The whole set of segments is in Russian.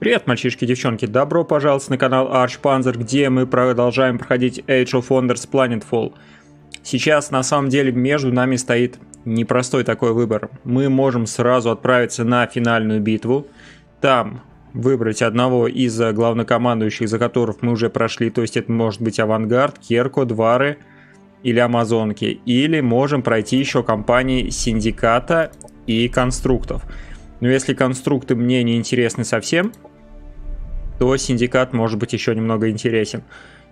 Привет, мальчишки и девчонки, добро пожаловать на канал Arch Panzer, где мы продолжаем проходить Age of Wonders Planetfall. Сейчас, на самом деле, между нами стоит непростой такой выбор. Мы можем сразу отправиться на финальную битву, там выбрать одного из главнокомандующих, за которых мы уже прошли, то есть это может быть Авангард, Керко, Двары или Амазонки, или можем пройти еще компании Синдиката и Конструктов. Но если конструкты мне не интересны совсем, то Синдикат может быть еще немного интересен.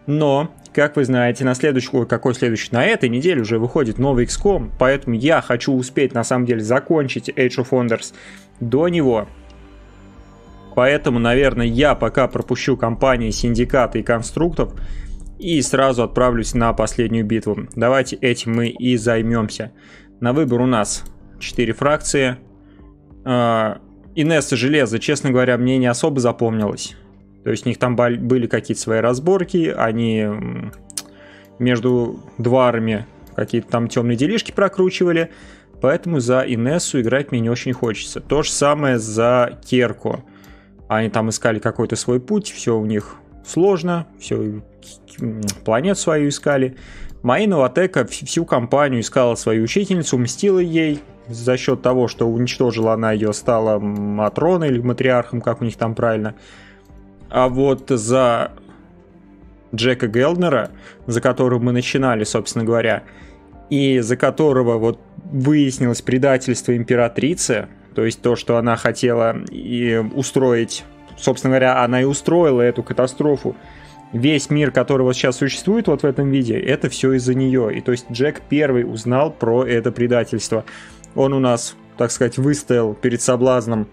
Но, как вы знаете, на следующий, ой, какой следующий, на этой неделе уже выходит новый XCOM, поэтому я хочу успеть, на самом деле, закончить Age of Wonders до него. Поэтому, наверное, я пока пропущу кампании Синдиката и Конструктов и сразу отправлюсь на последнюю битву. Давайте этим мы и займемся. На выбор у нас 4 фракции. А, Инесса Железо, честно говоря, мне не особо запомнилось. То есть у них там были какие-то свои разборки, они между дварами какие-то там темные делишки прокручивали, поэтому за Инессу играть мне не очень хочется. То же самое за Керку. Они там искали какой-то свой путь, все у них сложно, все планет свою искали. Мои Новотека всю компанию искала свою учительницу, мстила ей за счет того, что уничтожила она ее, стала Матроной или Матриархом, как у них там правильно – а вот за Джека Гелнера, за которого мы начинали, собственно говоря, и за которого вот выяснилось предательство императрицы, то есть то, что она хотела и устроить, собственно говоря, она и устроила эту катастрофу. Весь мир, который вот сейчас существует вот в этом виде, это все из-за нее. И то есть Джек первый узнал про это предательство. Он у нас, так сказать, выстоял перед соблазном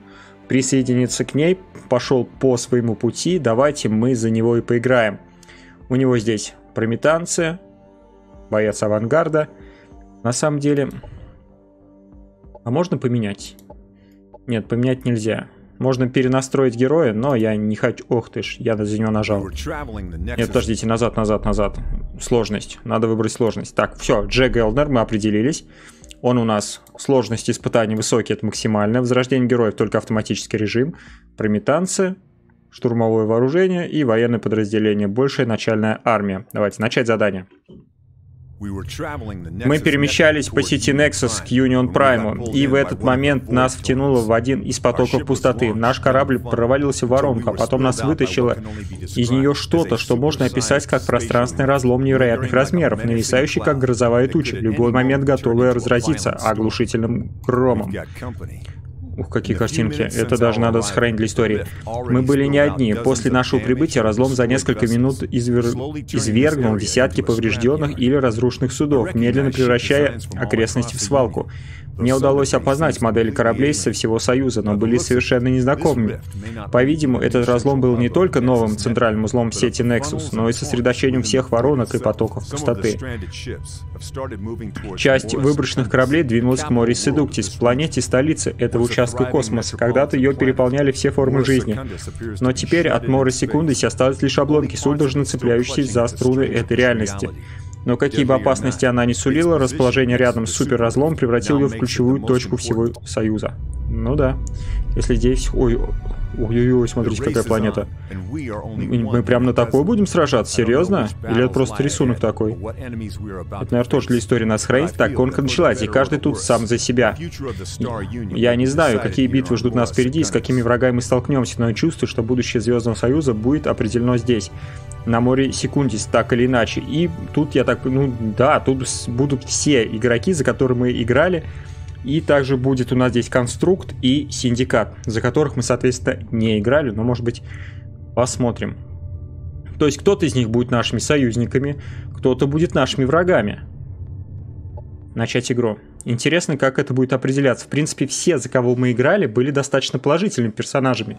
присоединиться к ней, пошел по своему пути, давайте мы за него и поиграем. У него здесь прометанцы, боец авангарда. На самом деле... А можно поменять? Нет, поменять нельзя. Можно перенастроить героя, но я не хочу... Ох ты ж, я за него нажал. Нет, подождите, назад, назад, назад. Сложность. Надо выбрать сложность. Так, все, Джек Элднер, мы определились. Он у нас сложность испытаний высокий, это максимальное. Возрождение героев только автоматический режим. Прометанцы, штурмовое вооружение и военное подразделение. Большая начальная армия. Давайте начать задание. Мы перемещались по сети Nexus к Union Prime, и в этот момент нас втянуло в один из потоков пустоты. Наш корабль провалился в воронку, а потом нас вытащило из нее что-то, что можно описать как пространственный разлом невероятных размеров, нависающий как грозовая туча, в любой момент готовая разразиться оглушительным громом. Ух, какие картинки. Это даже надо сохранить для истории. Мы были не одни. После нашего прибытия разлом за несколько минут извер... извергнул десятки поврежденных или разрушенных судов, медленно превращая окрестности в свалку. Мне удалось опознать модели кораблей со всего Союза, но были совершенно незнакомыми. По-видимому, этот разлом был не только новым центральным узлом сети Nexus, но и сосредоточением всех воронок и потоков пустоты. Часть выброшенных кораблей двинулась к Морис Седуктис, планете столицы этого участка космоса. Когда-то ее переполняли все формы жизни. Но теперь от Морис Секундис остались лишь обломки, судорожно цепляющиеся за струны этой реальности. Но какие бы опасности она ни сулила, расположение рядом с суперразлом превратило ее в ключевую точку всего Союза. Ну да. Если здесь... Ой, Ой-ой-ой, смотрите, какая планета. Мы прям на такой будем сражаться? Серьезно? Или это просто рисунок такой? Это, наверное, тоже для истории нас хранить. Так, гонка началась, и каждый тут сам за себя. Я не знаю, какие битвы ждут нас впереди, с какими врагами мы столкнемся, но я чувствую, что будущее Звездного Союза будет определено здесь. На море Секундис, так или иначе. И тут я так, ну да, тут будут все игроки, за которые мы играли, и также будет у нас здесь конструкт и синдикат, за которых мы, соответственно, не играли, но, может быть, посмотрим. То есть кто-то из них будет нашими союзниками, кто-то будет нашими врагами. Начать игру. Интересно, как это будет определяться. В принципе, все, за кого мы играли, были достаточно положительными персонажами.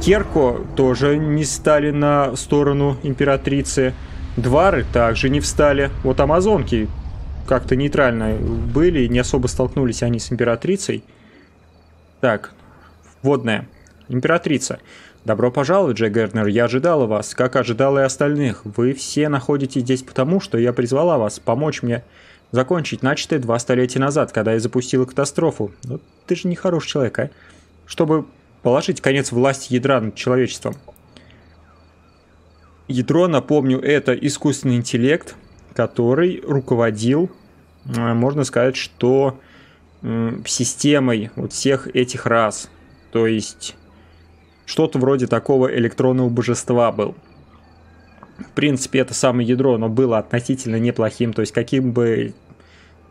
Керко тоже не стали на сторону императрицы. Двары также не встали. Вот амазонки как-то нейтрально были, не особо столкнулись они с императрицей. Так, вводная. Императрица. Добро пожаловать, Джей Гернер, я ожидала вас, как ожидала и остальных. Вы все находитесь здесь потому, что я призвала вас помочь мне закончить начатое два столетия назад, когда я запустила катастрофу. Ну, ты же не хороший человек, а? Чтобы положить конец власти ядра над человечеством. Ядро, напомню, это искусственный интеллект, который руководил, э, можно сказать, что системой вот всех этих рас. То есть что-то вроде такого электронного божества был. В принципе, это самое ядро, но было относительно неплохим. То есть каким бы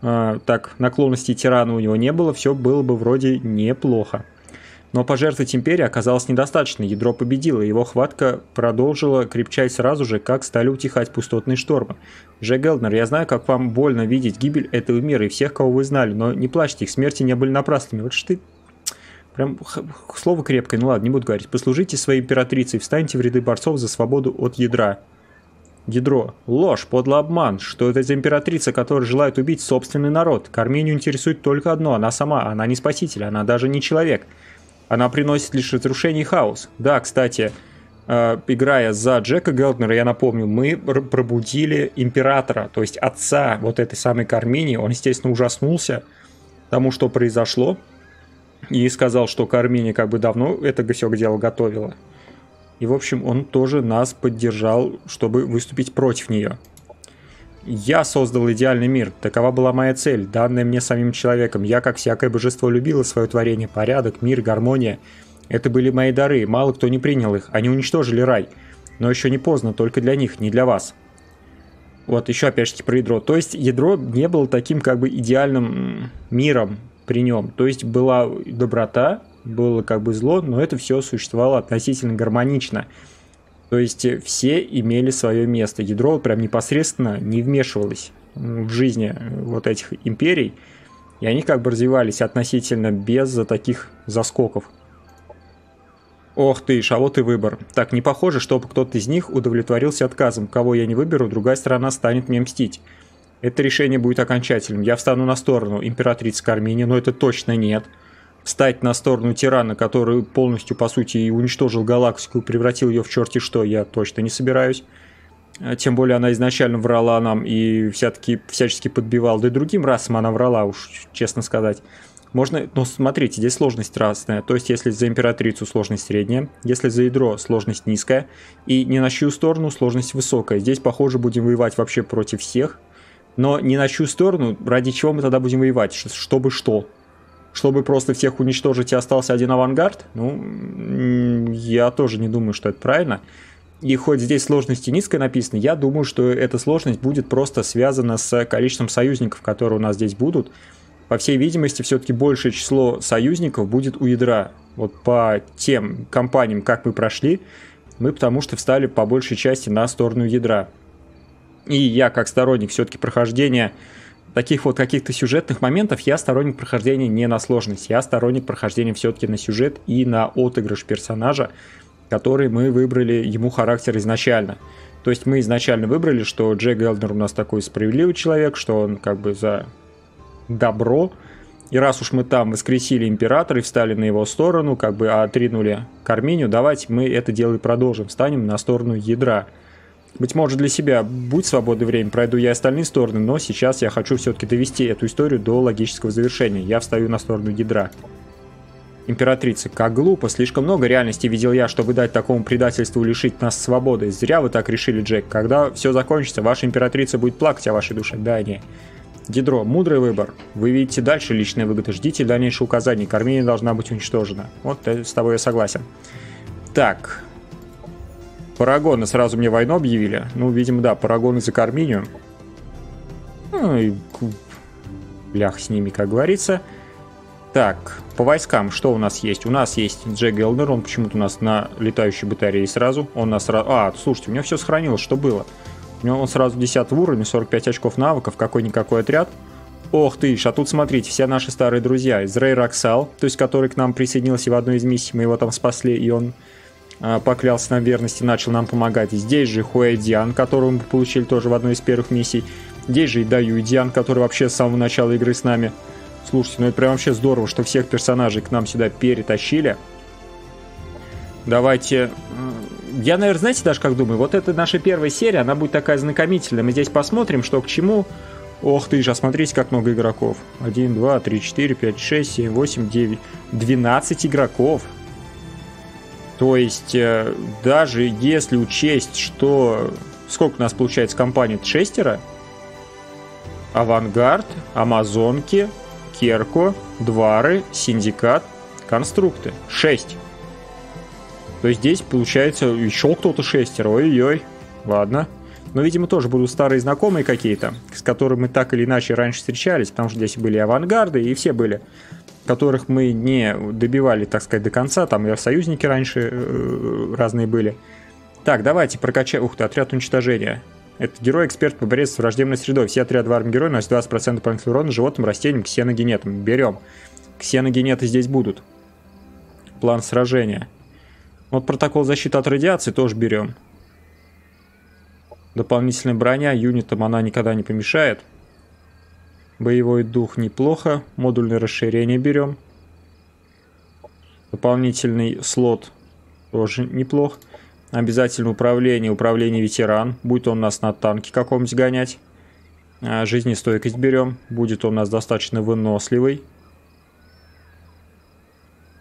э, так наклонностей тирана у него не было, все было бы вроде неплохо. Но пожертвовать империи оказалось недостаточно, ядро победило, его хватка продолжила крепчать сразу же, как стали утихать пустотные штормы. Же Гелднер, я знаю, как вам больно видеть гибель этого мира и всех, кого вы знали, но не плачьте, их смерти не были напрасными. Вот что ты... Прям слово крепкое, ну ладно, не буду говорить. Послужите своей императрице и встаньте в ряды борцов за свободу от ядра. Ядро. Ложь, подлый обман. Что это за императрица, которая желает убить собственный народ? Кармению интересует только одно, она сама, она не спаситель, она даже не человек. Она приносит лишь разрушение и хаос. Да, кстати, э, играя за Джека Гелднера, я напомню, мы пробудили императора, то есть отца вот этой самой Карминии. Он, естественно, ужаснулся тому, что произошло, и сказал, что Кармини как бы давно это все дело готовила. И, в общем, он тоже нас поддержал, чтобы выступить против нее. Я создал идеальный мир, такова была моя цель, данная мне самим человеком. Я, как всякое божество, любила свое творение, порядок, мир, гармония. Это были мои дары, мало кто не принял их, они уничтожили рай. Но еще не поздно, только для них, не для вас. Вот еще опять-таки про ядро. То есть ядро не было таким как бы идеальным миром при нем. То есть была доброта, было как бы зло, но это все существовало относительно гармонично. То есть э, все имели свое место. Ядро прям непосредственно не вмешивалось в жизни э, вот этих империй, и они как бы развивались относительно без таких заскоков. Ох ты ж, а вот и выбор. Так, не похоже, чтобы кто-то из них удовлетворился отказом. Кого я не выберу, другая сторона станет мне мстить. Это решение будет окончательным. Я встану на сторону императрицы Кармини, но это точно нет встать на сторону тирана, который полностью, по сути, и уничтожил галактику и превратил ее в черти что, я точно не собираюсь. А, тем более она изначально врала нам и все-таки всячески подбивала. Да и другим расам она врала, уж честно сказать. Можно, но смотрите, здесь сложность разная. То есть, если за императрицу сложность средняя, если за ядро сложность низкая, и не на чью сторону сложность высокая. Здесь, похоже, будем воевать вообще против всех. Но не на чью сторону, ради чего мы тогда будем воевать? Чтобы что? Чтобы просто всех уничтожить и остался один авангард, ну, я тоже не думаю, что это правильно. И хоть здесь сложности низкая написано, я думаю, что эта сложность будет просто связана с количеством союзников, которые у нас здесь будут. По всей видимости, все-таки большее число союзников будет у ядра. Вот по тем компаниям, как мы прошли, мы потому что встали по большей части на сторону ядра. И я, как сторонник все-таки прохождения таких вот каких-то сюжетных моментов я сторонник прохождения не на сложность, я сторонник прохождения все-таки на сюжет и на отыгрыш персонажа, который мы выбрали ему характер изначально. То есть мы изначально выбрали, что Джек Гелднер у нас такой справедливый человек, что он как бы за добро. И раз уж мы там воскресили императора и встали на его сторону, как бы отринули Карминию, давайте мы это дело и продолжим, станем на сторону ядра – быть может, для себя будет свободное время, пройду я остальные стороны, но сейчас я хочу все-таки довести эту историю до логического завершения. Я встаю на сторону ядра. Императрица, как глупо, слишком много реальности видел я, чтобы дать такому предательству лишить нас свободы. Зря вы так решили, Джек. Когда все закончится, ваша императрица будет плакать о вашей душе. Да, не. Ядро, мудрый выбор. Вы видите дальше личные выгоды, ждите дальнейшие указания. Кармения должна быть уничтожена. Вот э, с тобой я согласен. Так, Парагоны сразу мне войну объявили. Ну, видимо, да, Парагоны за Карминию. Ну, и блях с ними, как говорится. Так, по войскам что у нас есть? У нас есть Джек Гелнер, он почему-то у нас на летающей батарее сразу. Он нас сразу... А, слушайте, у него все сохранилось, что было. У него он сразу 10 уровня, 45 очков навыков, какой-никакой отряд. Ох ты ж, а тут смотрите, все наши старые друзья. Изрей Роксал, то есть который к нам присоединился в одной из миссий, мы его там спасли, и он поклялся нам верности, начал нам помогать. Здесь же Хуэдиан, которого мы получили тоже в одной из первых миссий. Здесь же и Даюдиан, который вообще с самого начала игры с нами. Слушайте, ну это прям вообще здорово, что всех персонажей к нам сюда перетащили. Давайте... Я, наверное, знаете даже как думаю? Вот это наша первая серия, она будет такая знакомительная. Мы здесь посмотрим, что к чему. Ох ты же, смотрите, как много игроков. 1, 2, 3, 4, 5, 6, 7, 8, 9. 12 игроков. То есть, э, даже если учесть, что... Сколько у нас получается кампания? Шестеро? Авангард, Амазонки, Керко, Двары, Синдикат, Конструкты. Шесть. То есть здесь получается еще кто-то шестеро. Ой-ой. Ладно. Но, видимо, тоже будут старые знакомые какие-то, с которыми мы так или иначе раньше встречались, потому что здесь были авангарды, и все были, которых мы не добивали, так сказать, до конца. Там и союзники раньше э, разные были. Так, давайте прокачаем... Ух ты, отряд уничтожения. Это герой-эксперт по борьбе с враждебной средой. Все отряды в армии героя носят 20% дополнительного урона животным, растениям, ксеногенетам. Берем. Ксеногенеты здесь будут. План сражения. Вот протокол защиты от радиации тоже берем. Дополнительная броня, юнитам она никогда не помешает. Боевой дух неплохо. Модульное расширение берем. Дополнительный слот тоже неплох. Обязательно управление, управление ветеран. Будет он у нас на танке каком-нибудь гонять. А, жизнестойкость берем. Будет он у нас достаточно выносливый.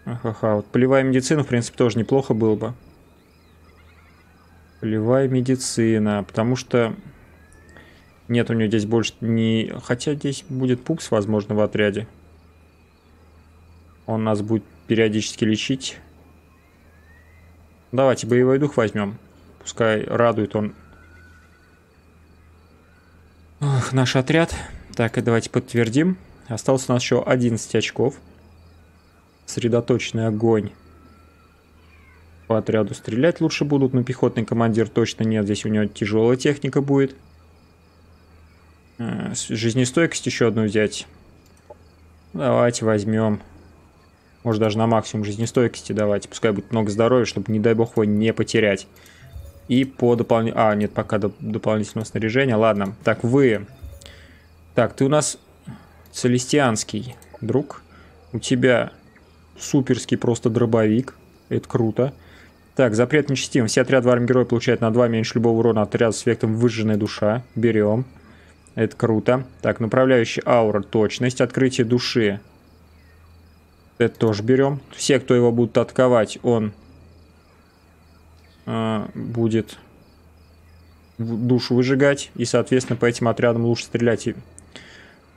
Ага, вот полевая медицина, в принципе, тоже неплохо было бы. Полевая медицина, потому что нет у нее здесь больше не... Хотя здесь будет пупс, возможно, в отряде. Он нас будет периодически лечить. Давайте боевой дух возьмем. Пускай радует он Ох, наш отряд. Так, и давайте подтвердим. Осталось у нас еще 11 очков. Средоточный огонь. По отряду стрелять лучше будут, но пехотный командир точно нет. Здесь у него тяжелая техника будет. Э, жизнестойкость еще одну взять. Давайте возьмем. Может даже на максимум жизнестойкости давайте. Пускай будет много здоровья, чтобы, не дай бог, его не потерять. И по дополнительному... А, нет, пока до дополнительного снаряжения. Ладно. Так, вы... Так, ты у нас целестианский друг. У тебя суперский просто дробовик. Это круто. Так, запрет нечестивым. Все отряды в армии героя получают на 2 меньше любого урона от отряда с эффектом выжженная душа. Берем. Это круто. Так, направляющий аура, точность, открытие души. Это тоже берем. Все, кто его будут атаковать, он э, будет душу выжигать. И, соответственно, по этим отрядам лучше стрелять и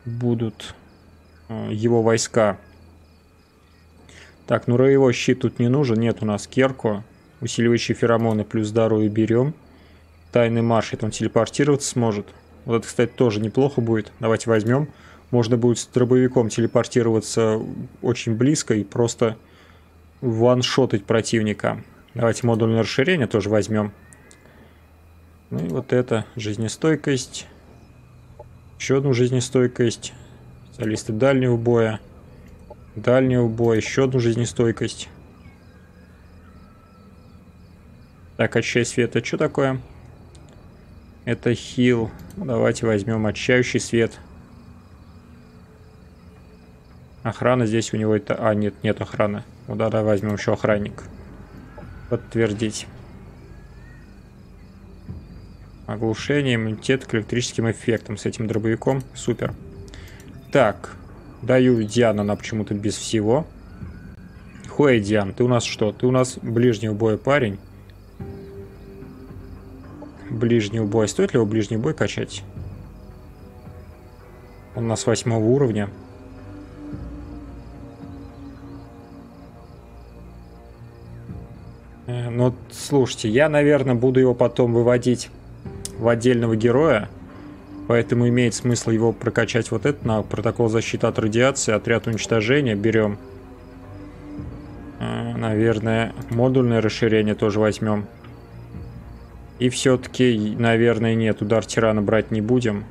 будут э, его войска. Так, ну роевой щит тут не нужен. Нет у нас Керко. Усиливающие феромоны плюс здоровье берем. Тайный марш, это он телепортироваться сможет. Вот это, кстати, тоже неплохо будет. Давайте возьмем. Можно будет с дробовиком телепортироваться очень близко и просто ваншотать противника. Давайте модульное расширение тоже возьмем. Ну и вот это, жизнестойкость. Еще одну жизнестойкость. Специалисты дальнего боя. Дальнего боя, еще одну жизнестойкость. Так, очай света, что такое? Это хил. Давайте возьмем очищающий свет. Охрана здесь у него это... А, нет, нет охраны. Ну да, давай возьмем еще охранник. Подтвердить. Оглушение, иммунитет к электрическим эффектам с этим дробовиком. Супер. Так, Даю Диана на почему-то без всего. Хуэй, Диан, ты у нас что? Ты у нас ближнего боя парень. Ближний бой. Стоит ли его ближний бой качать? Он у нас восьмого уровня. Э, ну, слушайте, я, наверное, буду его потом выводить в отдельного героя. Поэтому имеет смысл его прокачать вот это на протокол защиты от радиации, отряд уничтожения. Берем, э, наверное, модульное расширение тоже возьмем. И все-таки, наверное, нет, удар тирана брать не будем.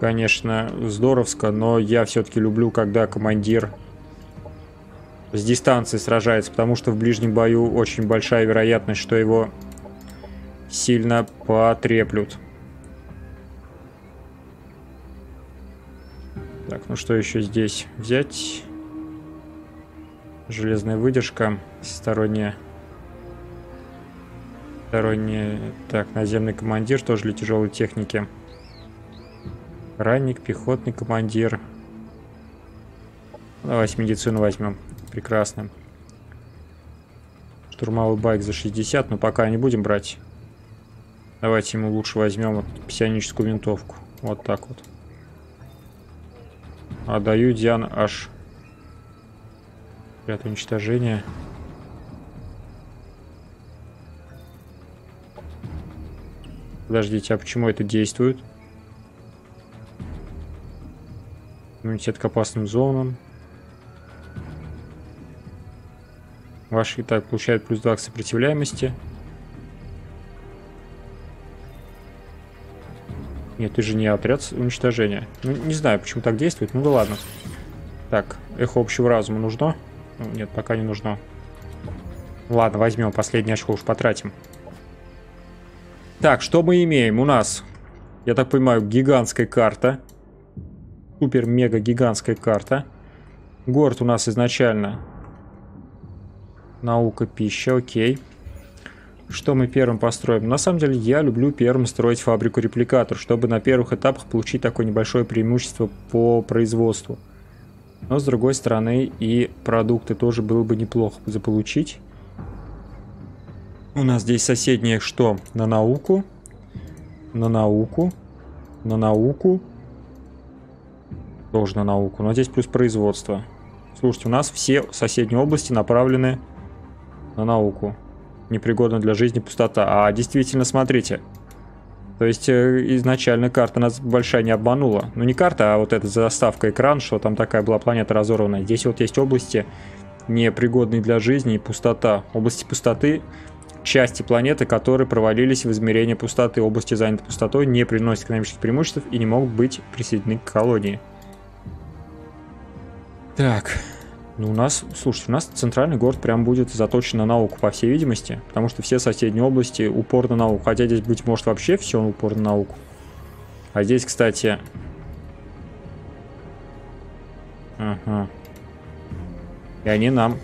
Конечно, здоровско, но я все-таки люблю, когда командир с дистанции сражается, потому что в ближнем бою очень большая вероятность, что его сильно потреплют. Так, ну что еще здесь взять? Железная выдержка, всесторонняя. Сторонняя. Так, наземный командир, тоже для тяжелой техники. Ранник, пехотный командир. Давайте медицину возьмем. Прекрасно. Штурмовой байк за 60, но пока не будем брать. Давайте ему лучше возьмем вот псионическую винтовку. Вот так вот. Отдаю Диан аж. Ряд уничтожения. Подождите, а почему это действует? Иммунитет к опасным зонам. Ваш так получает плюс 2 к сопротивляемости. Нет, ты же не отряд уничтожения. Ну, не знаю, почему так действует. Ну да ладно. Так, эхо общего разума нужно? Ну, нет, пока не нужно. Ладно, возьмем последнее очко, уж потратим. Так, что мы имеем? У нас, я так понимаю, гигантская карта. Супер-мега-гигантская карта. Город у нас изначально наука, пища, окей. Что мы первым построим? На самом деле я люблю первым строить фабрику-репликатор, чтобы на первых этапах получить такое небольшое преимущество по производству. Но с другой стороны и продукты тоже было бы неплохо заполучить. У нас здесь соседние что? На науку. На науку. На науку. Тоже на науку. Но здесь плюс производство. Слушайте, у нас все соседние области направлены на науку. Непригодна для жизни пустота. А действительно, смотрите. То есть э, изначально карта нас большая не обманула. Ну не карта, а вот эта заставка экран, что там такая была планета разорванная. Здесь вот есть области непригодные для жизни и пустота. Области пустоты части планеты, которые провалились в измерение пустоты. Области, заняты пустотой, не приносят экономических преимуществ и не могут быть присоединены к колонии. Так, ну у нас, слушайте, у нас центральный город прям будет заточен на науку, по всей видимости, потому что все соседние области упор на науку. Хотя здесь, быть может, вообще все упор на науку. А здесь, кстати... Ага. И они нам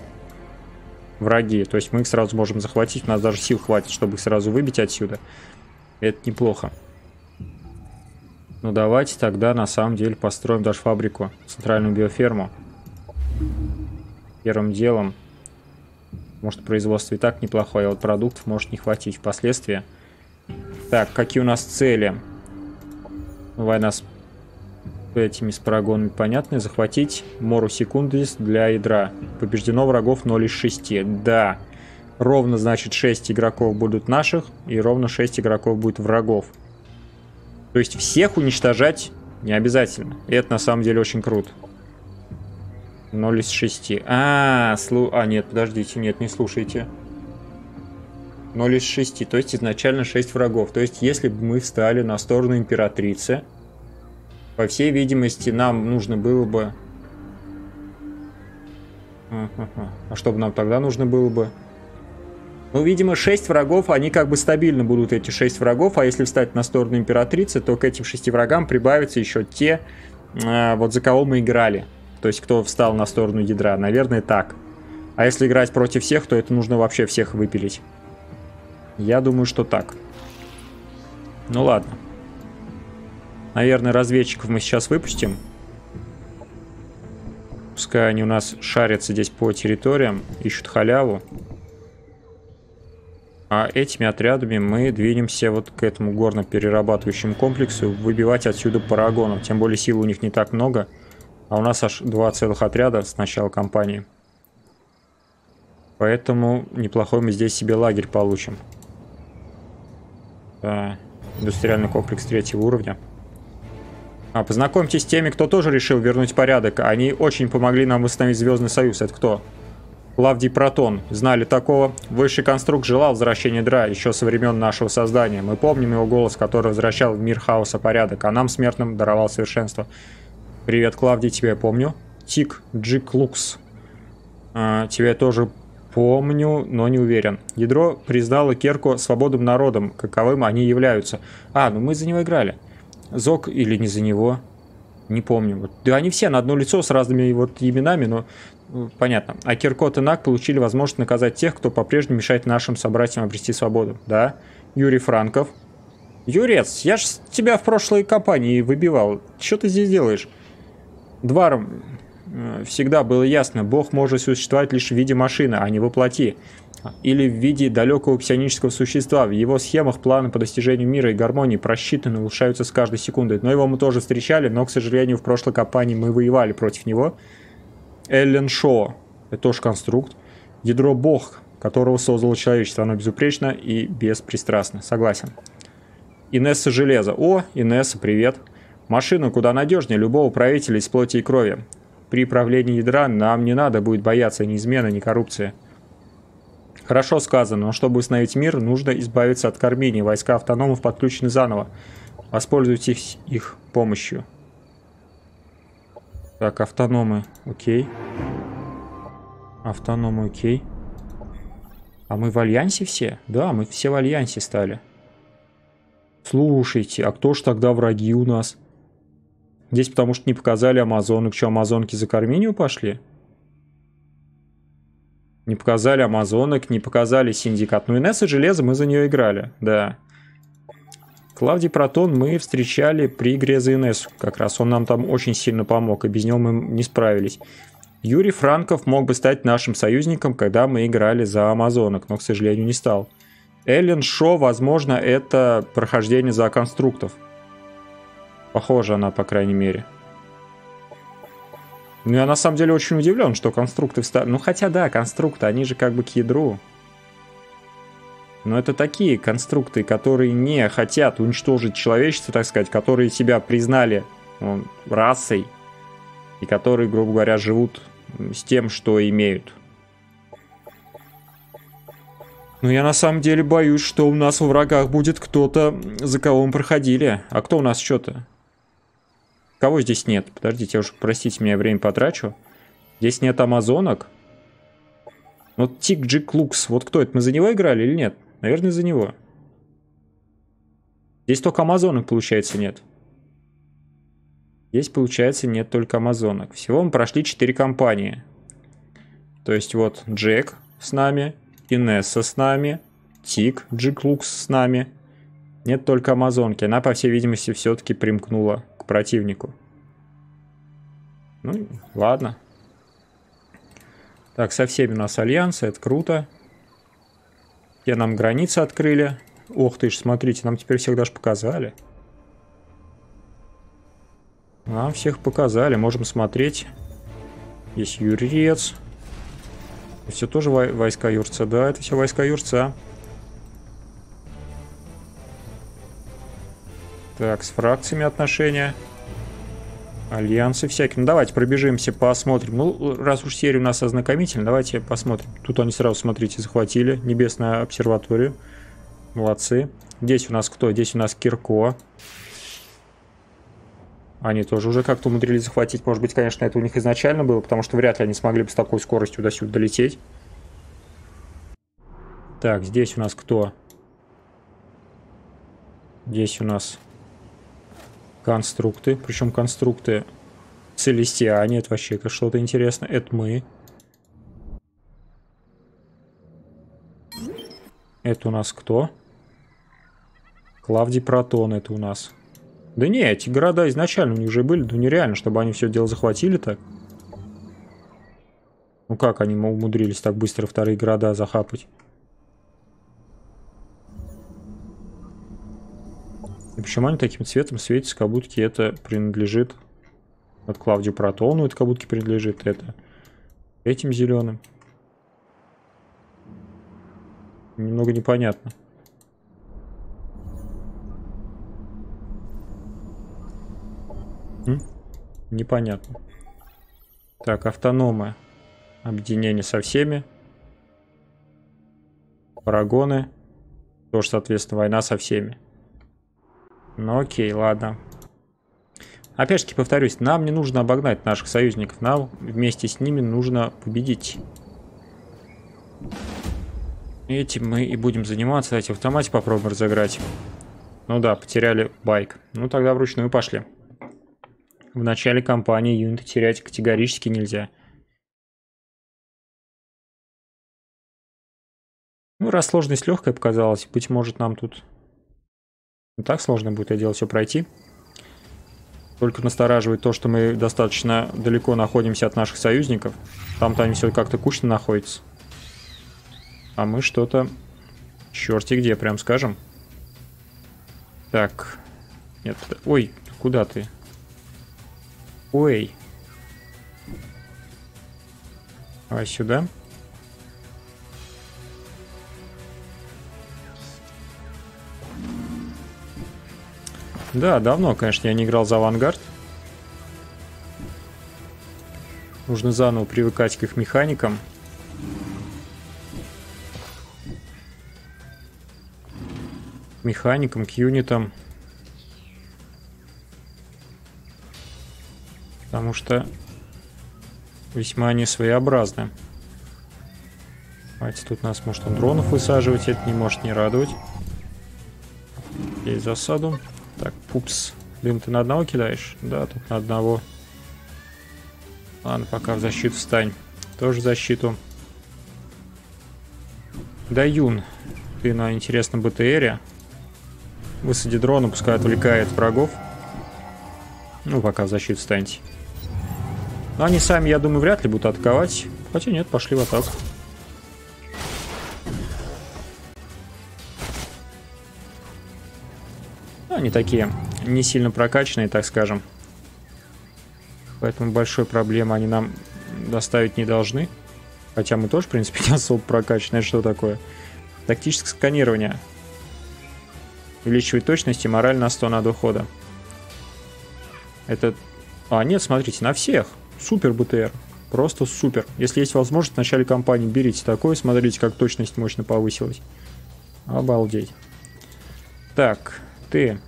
враги. То есть мы их сразу можем захватить. У нас даже сил хватит, чтобы их сразу выбить отсюда. Это неплохо. Ну давайте тогда на самом деле построим даже фабрику. Центральную биоферму. Первым делом. Может производство и так неплохое, а вот продуктов может не хватить впоследствии. Так, какие у нас цели? Война с этими спарагонами понятны. Захватить Мору Секундис для ядра. Побеждено врагов 0 из 6. Да. Ровно, значит, 6 игроков будут наших, и ровно 6 игроков будет врагов. То есть всех уничтожать не обязательно. И это на самом деле очень круто. 0 из 6. А, слу... а, нет, подождите, нет, не слушайте. 0 из 6, то есть изначально 6 врагов. То есть если бы мы встали на сторону императрицы, по всей видимости, нам нужно было бы... А что бы нам тогда нужно было бы? Ну, видимо, 6 врагов, они как бы стабильно будут, эти 6 врагов, а если встать на сторону императрицы, то к этим 6 врагам прибавятся еще те, э, вот за кого мы играли. То есть, кто встал на сторону ядра. Наверное, так. А если играть против всех, то это нужно вообще всех выпилить. Я думаю, что так. Ну ладно. Наверное, разведчиков мы сейчас выпустим. Пускай они у нас шарятся здесь по территориям, ищут халяву. А этими отрядами мы двинемся вот к этому горно-перерабатывающему комплексу, выбивать отсюда парагонов. Тем более сил у них не так много. А у нас аж два целых отряда с начала кампании. Поэтому неплохой мы здесь себе лагерь получим. Да, индустриальный комплекс третьего уровня. А, познакомьтесь с теми, кто тоже решил вернуть порядок. Они очень помогли нам восстановить Звездный Союз. Это кто? Клавдий Протон. Знали такого? Высший конструкт желал возвращения Дра еще со времен нашего создания. Мы помним его голос, который возвращал в мир хаоса порядок, а нам, смертным, даровал совершенство. Привет, Клавдий, тебя помню. Тик, Джик Лукс. А, тебя тоже помню, но не уверен. Ядро признало Керку свободным народом, каковым они являются. А, ну мы за него играли. Зок или не за него. Не помню. Вот. Да они все на одно лицо с разными вот именами, но ну, понятно. А Киркот и Нак получили возможность наказать тех, кто по-прежнему мешает нашим собратьям обрести свободу. Да? Юрий Франков. Юрец, я ж тебя в прошлой кампании выбивал. Что ты здесь делаешь? Дваром э, всегда было ясно, Бог может существовать лишь в виде машины, а не воплоти. Или в виде далекого псионического существа. В его схемах планы по достижению мира и гармонии просчитаны, улучшаются с каждой секундой. Но его мы тоже встречали, но, к сожалению, в прошлой кампании мы воевали против него. Эллен Шоу. Это тоже конструкт. Ядро бог, которого создало человечество. Оно безупречно и беспристрастно. Согласен. Инесса Железо. О, Инесса, привет. Машина куда надежнее любого правителя из плоти и крови. При правлении ядра нам не надо будет бояться ни измены, ни коррупции. Хорошо сказано, но чтобы установить мир, нужно избавиться от кормения. Войска автономов подключены заново. Воспользуйтесь их помощью. Так, автономы, окей. Автономы, окей. А мы в альянсе все? Да, мы все в альянсе стали. Слушайте, а кто ж тогда враги у нас? Здесь потому что не показали амазонок. Что, амазонки за Карминию пошли? Не показали амазонок, не показали синдикат. Ну, Инесса Железо мы за нее играли, да. Клавдий Протон мы встречали при игре за Инессу. Как раз он нам там очень сильно помог, и без него мы не справились. Юрий Франков мог бы стать нашим союзником, когда мы играли за амазонок, но, к сожалению, не стал. Эллен Шо, возможно, это прохождение за конструктов. Похоже она, по крайней мере. Ну, я на самом деле очень удивлен, что конструкты встали. Ну, хотя да, конструкты, они же как бы к ядру. Но это такие конструкты, которые не хотят уничтожить человечество, так сказать, которые себя признали ну, расой, и которые, грубо говоря, живут с тем, что имеют. Но я на самом деле боюсь, что у нас в врагах будет кто-то, за кого мы проходили. А кто у нас что-то? Кого здесь нет? Подождите, я уже, простите меня, время потрачу. Здесь нет амазонок. Вот Тик Джик Лукс, вот кто это? Мы за него играли или нет? Наверное, за него. Здесь только амазонок, получается, нет. Здесь, получается, нет только амазонок. Всего мы прошли 4 компании. То есть вот Джек с нами, Инесса с нами, Тик, Джик Лукс с нами. Нет только амазонки. Она, по всей видимости, все-таки примкнула противнику. Ну, ладно. Так, со всеми у нас альянсы, это круто. Где нам границы открыли. Ох ты ж, смотрите, нам теперь всех даже показали. Нам всех показали, можем смотреть. Есть Юрец. Все тоже войска Юрца, да, это все войска Юрца. Так, с фракциями отношения. Альянсы всякие. Ну, давайте пробежимся, посмотрим. Ну, раз уж серия у нас ознакомительная, давайте посмотрим. Тут они сразу, смотрите, захватили Небесную обсерваторию. Молодцы. Здесь у нас кто? Здесь у нас Кирко. Они тоже уже как-то умудрились захватить. Может быть, конечно, это у них изначально было, потому что вряд ли они смогли бы с такой скоростью до сюда долететь. Так, здесь у нас кто? Здесь у нас конструкты. Причем конструкты целестиане. Это вообще как что-то интересное. Это мы. Это у нас кто? Клавдий Протон это у нас. Да не, эти города изначально у них уже были. Ну нереально, чтобы они все дело захватили так. Ну как они умудрились так быстро вторые города захапать? И почему они таким цветом светятся, как будто это принадлежит от Клавдию Протону, это как будто принадлежит это этим зеленым. Немного непонятно. М? Непонятно. Так, автономы. Объединение со всеми. Парагоны. Тоже, соответственно, война со всеми. Ну окей, ладно. Опять же повторюсь, нам не нужно обогнать наших союзников, нам вместе с ними нужно победить. Этим мы и будем заниматься. Давайте в автомате попробуем разыграть. Ну да, потеряли байк. Ну тогда вручную пошли. В начале кампании юниты терять категорически нельзя. Ну, раз сложность легкая показалась, быть может нам тут не так сложно будет это дело все пройти. Только настораживает то, что мы достаточно далеко находимся от наших союзников. Там-то они все как-то кучно находятся. А мы что-то... Черти где, прям скажем. Так. Нет, ой, куда ты? Ой. Давай сюда. Да, давно, конечно, я не играл за авангард. Нужно заново привыкать к их механикам. Механикам, к юнитам. Потому что весьма они своеобразны. Давайте тут нас может он дронов высаживать, это не может не радовать. Есть засаду. Так, пупс. Дым, ты на одного кидаешь? Да, тут на одного. Ладно, пока в защиту встань. Тоже защиту. Да, Юн, ты на интересном БТРе. Высади дрона, пускай отвлекает врагов. Ну, пока в защиту встаньте. Но они сами, я думаю, вряд ли будут атаковать. Хотя нет, пошли в атаку. Они такие не сильно прокачанные, так скажем. Поэтому большой проблемы они нам доставить не должны. Хотя мы тоже, в принципе, не особо прокачаны. Это что такое? Тактическое сканирование. Увеличивает точность и мораль на 100 над ухода. Это... А, нет, смотрите, на всех. Супер БТР. Просто супер. Если есть возможность в начале кампании, берите такой, смотрите, как точность мощно повысилась. Обалдеть. Так, ты.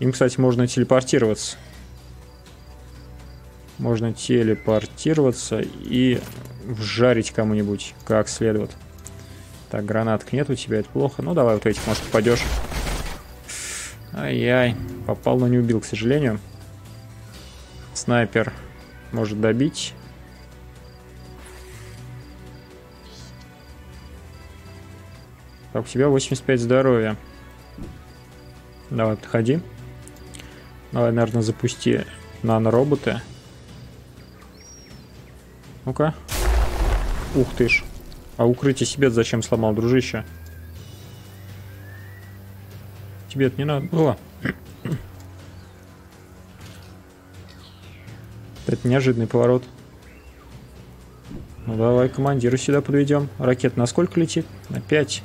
Им, кстати, можно телепортироваться. Можно телепортироваться и вжарить кому-нибудь как следует. Так, гранаток нет у тебя, это плохо. Ну, давай вот этих, может, попадешь. Ай-яй, попал, но не убил, к сожалению. Снайпер может добить. Так, у тебя 85 здоровья. Давай, подходи. Давай, наверное, запусти нанороботы. Ну-ка. Ух ты ж. А укрытие себе зачем сломал, дружище? Тебе это не надо было. Это неожиданный поворот. Ну давай командира сюда подведем. Ракета на сколько летит? На 5.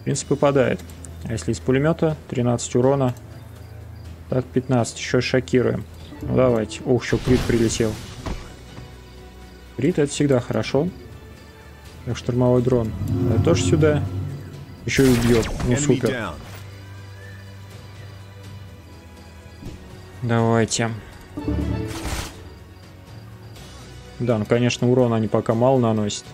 В принципе, попадает. А если из пулемета? 13 урона. Так, 15. Еще шокируем. Ну давайте. Ух, еще крит прилетел. Крит это всегда хорошо. Так, штурмовой дрон. Это тоже сюда. Еще и убьет. Ну супер. Давайте. Да, ну конечно урона они пока мало наносят.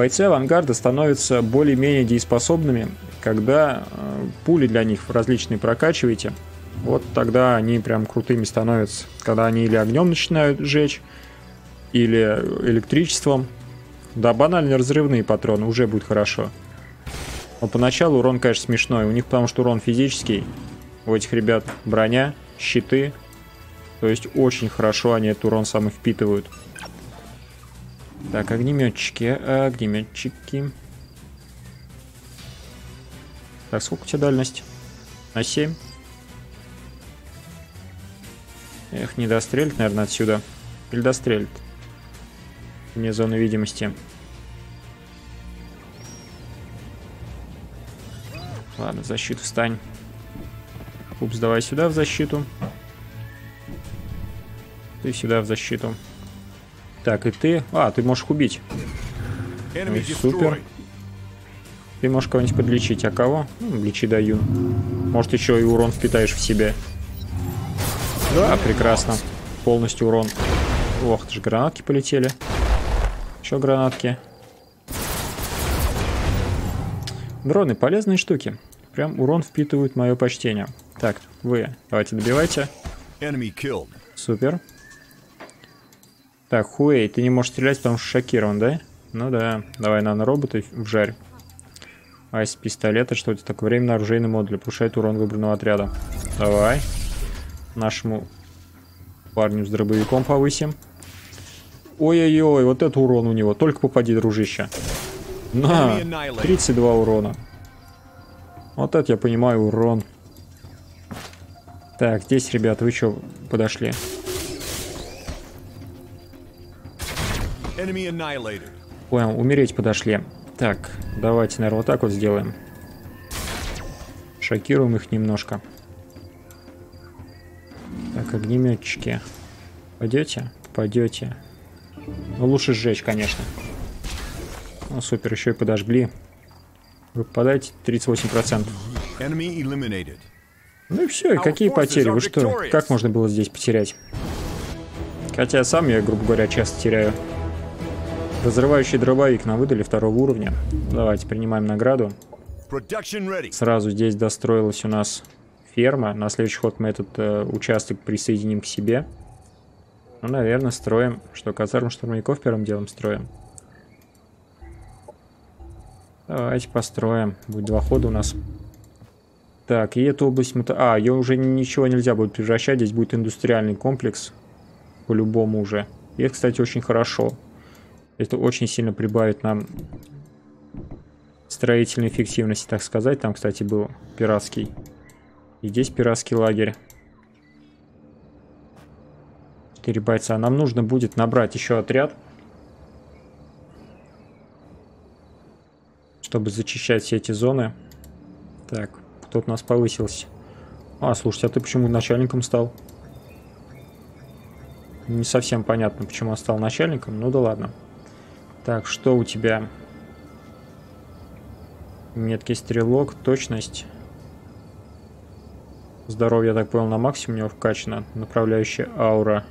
Бойцы авангарда становятся более-менее дееспособными, когда э, пули для них различные прокачиваете. Вот тогда они прям крутыми становятся. Когда они или огнем начинают жечь, или электричеством. Да, банально разрывные патроны, уже будет хорошо. Но поначалу урон, конечно, смешной. У них потому что урон физический. У этих ребят броня, щиты. То есть очень хорошо они этот урон сам и впитывают. Так, огнеметчики, огнеметчики. Так, сколько у тебя дальность? На 7. Эх, не дострелит, наверное, отсюда. Или дострелит. Вне зоны видимости. Ладно, защиту встань. Упс, давай сюда в защиту. Ты сюда в защиту. Так, и ты... А, ты можешь убить. Ой, супер. Ты можешь кого-нибудь подлечить. А кого? Ну, лечи даю. Может, еще и урон впитаешь в себя. Да, прекрасно. Полностью урон. Ох, ты же гранатки полетели. Еще гранатки. Дроны полезные штуки. Прям урон впитывают мое почтение. Так, вы давайте добивайте. Супер. Так, Хуэй, ты не можешь стрелять, потому что шокирован, да? Ну да. Давай нанороботы вжарь. А из пистолета что это такое? Временно оружейный модуль. Повышает урон выбранного отряда. Давай. Нашему парню с дробовиком повысим. Ой-ой-ой, вот это урон у него. Только попади, дружище. На, 32 урона. Вот это я понимаю урон. Так, здесь, ребят, вы что, подошли? Понял, умереть подошли. Так, давайте, наверное, вот так вот сделаем. Шокируем их немножко. Так, огнеметчики. Пойдете? Пойдете. Ну, лучше сжечь, конечно. Ну, супер, еще и подожгли. Вы попадаете 38%. Ну и все, и какие потери? Вы что? Как можно было здесь потерять? Хотя сам я, грубо говоря, часто теряю. Разрывающий дробовик на выдали второго уровня. Давайте принимаем награду. Сразу здесь достроилась у нас ферма. На следующий ход мы этот э, участок присоединим к себе. Ну, наверное, строим. Что, казарм штурмовиков первым делом строим? Давайте построим. Будет два хода у нас. Так, и эту область мы... А, ее уже ничего нельзя будет превращать. Здесь будет индустриальный комплекс. По-любому уже. И это, кстати, очень хорошо. Это очень сильно прибавит нам строительной эффективности, так сказать. Там, кстати, был пиратский. И здесь пиратский лагерь. 4 бойца. Нам нужно будет набрать еще отряд. Чтобы зачищать все эти зоны. Так, кто-то у нас повысился. А, слушайте, а ты почему начальником стал? Не совсем понятно, почему он стал начальником. Ну да ладно. Так, что у тебя? Меткий стрелок, точность. Здоровье, я так понял, на максимум у него вкачано. Направляющая аура.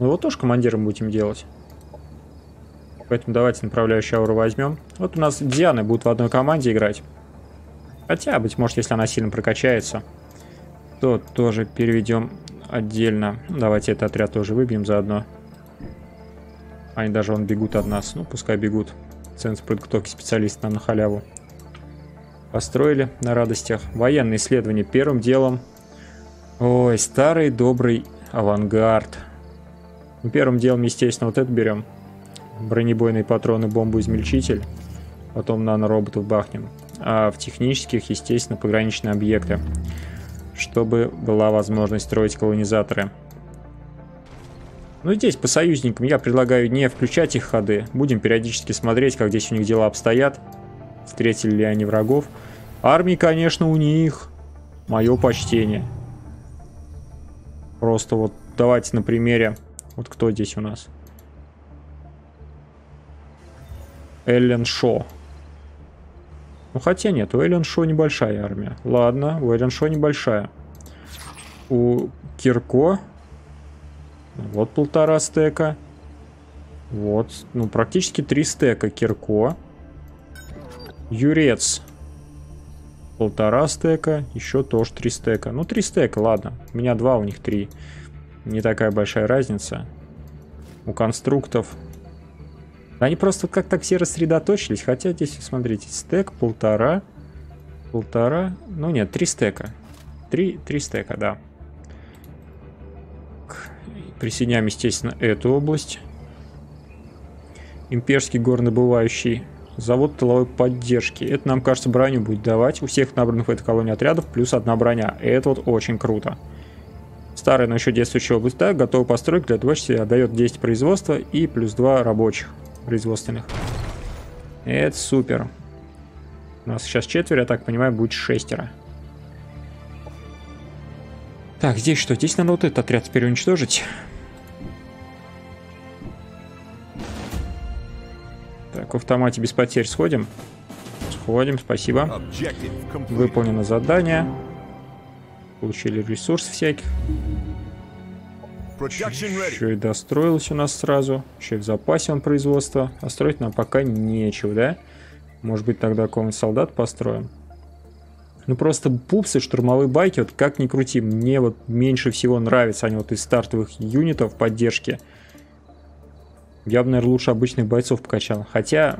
Ну его тоже командиром будем делать. Поэтому давайте направляющую ауру возьмем. Вот у нас Дианы будут в одной команде играть. Хотя, быть может, если она сильно прокачается, то тоже переведем отдельно. Давайте этот отряд тоже выбьем заодно. Они даже он бегут от нас. Ну, пускай бегут. Центр подготовки специалист нам на халяву. Построили на радостях. Военные исследования первым делом. Ой, старый добрый авангард. Ну, первым делом, естественно, вот это берем. Бронебойные патроны, бомбу-измельчитель. Потом нанороботов бахнем. А в технических, естественно, пограничные объекты. Чтобы была возможность строить колонизаторы. Ну здесь по союзникам я предлагаю не включать их ходы. Будем периодически смотреть, как здесь у них дела обстоят. Встретили ли они врагов. Армии, конечно, у них. Мое почтение. Просто вот давайте на примере. Вот кто здесь у нас. Эллен Шо. Ну хотя нет, у Эллен Шо небольшая армия. Ладно, у Эллен Шо небольшая. У Кирко вот полтора стека. Вот, ну, практически три стека Кирко. Юрец. Полтора стека. Еще тоже три стека. Ну, три стека, ладно. У меня два, у них три. Не такая большая разница. У конструктов. Они просто как так все рассредоточились. Хотя здесь, смотрите, стек, полтора. Полтора. Ну нет, три стека. Три, три стека, да. Присоединяем, естественно, эту область. Имперский горнодобывающий завод тыловой поддержки. Это нам, кажется, броню будет давать. У всех набранных в этой колонии отрядов плюс одна броня. И это вот очень круто. Старая, но еще действующая область, готова постройка для двойки дает 10 производства и плюс 2 рабочих производственных. Это супер. У нас сейчас четверо, я так понимаю, будет шестеро. Так, здесь что? Здесь надо вот этот отряд теперь уничтожить. Так, в автомате без потерь сходим. Сходим, спасибо. Выполнено задание. Получили ресурс всяких. Еще и достроилось у нас сразу. Еще и в запасе он производство. А строить нам пока нечего, да? Может быть тогда какого-нибудь солдат построим? Ну просто пупсы, штурмовые байки, вот как ни крути, мне вот меньше всего нравятся они вот из стартовых юнитов поддержки. Я бы, наверное, лучше обычных бойцов покачал. Хотя,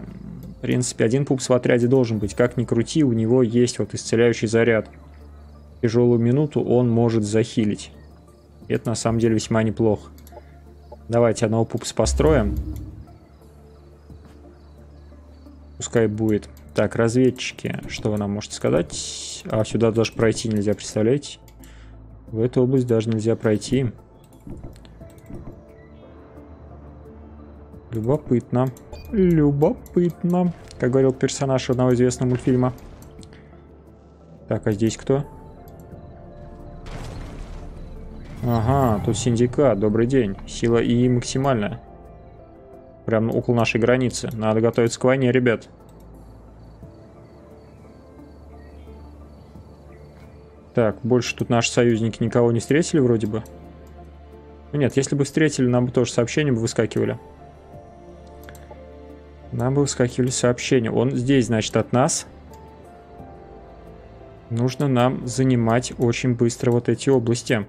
в принципе, один пупс в отряде должен быть. Как ни крути, у него есть вот исцеляющий заряд. Тяжелую минуту он может захилить. Это на самом деле весьма неплохо. Давайте одного пупса построим. Пускай будет. Так, разведчики. Что вы нам можете сказать? А, сюда даже пройти нельзя, представляете? В эту область даже нельзя пройти. Любопытно. Любопытно. Как говорил персонаж одного известного мультфильма. Так, а здесь кто? Ага, тут синдикат. Добрый день. Сила ИИ максимальная. Прям около нашей границы. Надо готовиться к войне, ребят. Так, больше тут наши союзники никого не встретили вроде бы. Ну нет, если бы встретили, нам бы тоже сообщения бы выскакивали. Нам бы выскакивали сообщения. Он здесь, значит, от нас. Нужно нам занимать очень быстро вот эти области.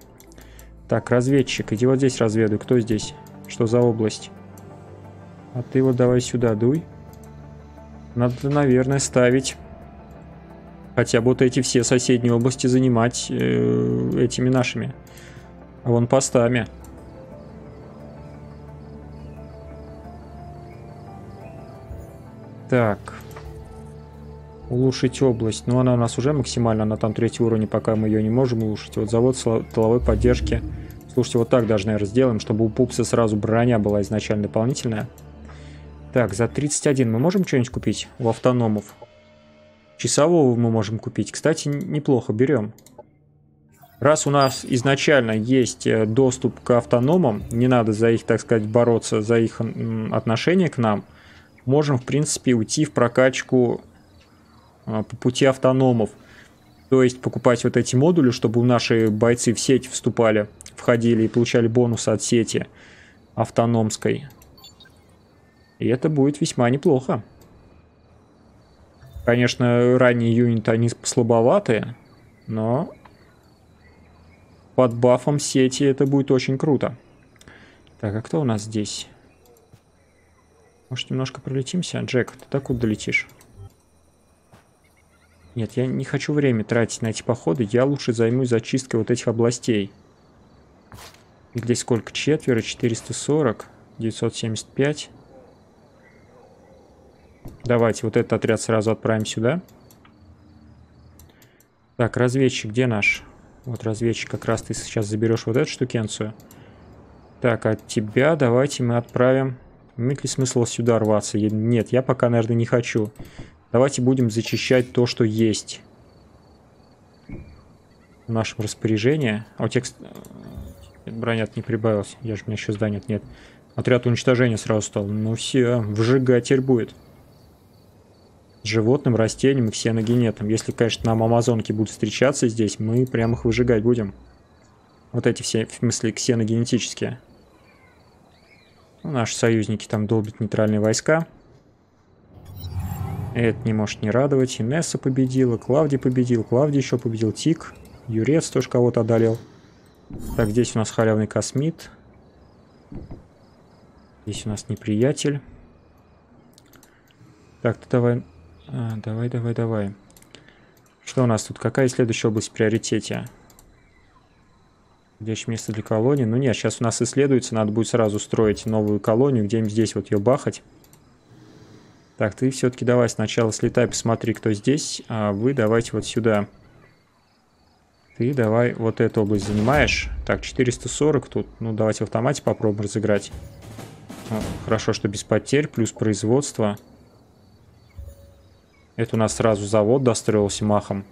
Так, разведчик, иди вот здесь разведуй. Кто здесь? Что за область? А ты вот давай сюда дуй. Надо, наверное, ставить хотя бы вот эти все соседние области занимать э, этими нашими вон постами. Так. Улучшить область. Ну, она у нас уже максимально, она там третий уровень, пока мы ее не можем улучшить. Вот завод тыловой поддержки. Слушайте, вот так даже, наверное, сделаем, чтобы у пупса сразу броня была изначально дополнительная. Так, за 31 мы можем что-нибудь купить у автономов? Часового мы можем купить. Кстати, неплохо, берем. Раз у нас изначально есть э, доступ к автономам, не надо за их, так сказать, бороться, за их отношение к нам, можем, в принципе, уйти в прокачку а, по пути автономов. То есть покупать вот эти модули, чтобы наши бойцы в сеть вступали, входили и получали бонусы от сети автономской. И это будет весьма неплохо. Конечно, ранние юниты, они слабоватые, но под бафом сети это будет очень круто. Так, а кто у нас здесь? Может, немножко пролетимся? Джек, ты так куда летишь? Нет, я не хочу время тратить на эти походы. Я лучше займусь зачисткой вот этих областей. Здесь сколько? Четверо, 440, 975. Давайте вот этот отряд сразу отправим сюда. Так, разведчик, где наш? Вот разведчик, как раз ты сейчас заберешь вот эту штукенцию. Так, от тебя давайте мы отправим... Имеет ли смысл сюда рваться? Нет, я пока, наверное, не хочу. Давайте будем зачищать то, что есть в нашем распоряжении. А у тебя бронят не прибавилось. Я же, у меня еще здания нет. Отряд уничтожения сразу стал. Ну все, выжигатель будет. Животным, растением и ксеногенетом. Если, конечно, нам амазонки будут встречаться здесь, мы прям их выжигать будем. Вот эти все, в смысле, ксеногенетические. Ну, наши союзники там долбят нейтральные войска. Это не может не радовать. Инесса победила, Клавди победил, Клавди еще победил, Тик. Юрец тоже кого-то одолел. Так, здесь у нас халявный космит. Здесь у нас неприятель. Так, давай... А, давай, давай, давай. Что у нас тут? Какая следующая область в приоритете? Здесь место для колонии? Ну нет, сейчас у нас исследуется, надо будет сразу строить новую колонию, где-нибудь здесь вот ее бахать. Так, ты все-таки давай сначала слетай, посмотри, кто здесь, а вы давайте вот сюда. Ты давай вот эту область занимаешь. Так, 440 тут. Ну, давайте в автомате попробуем разыграть. Ну, хорошо, что без потерь, плюс производство. Это у нас сразу завод достроился махом.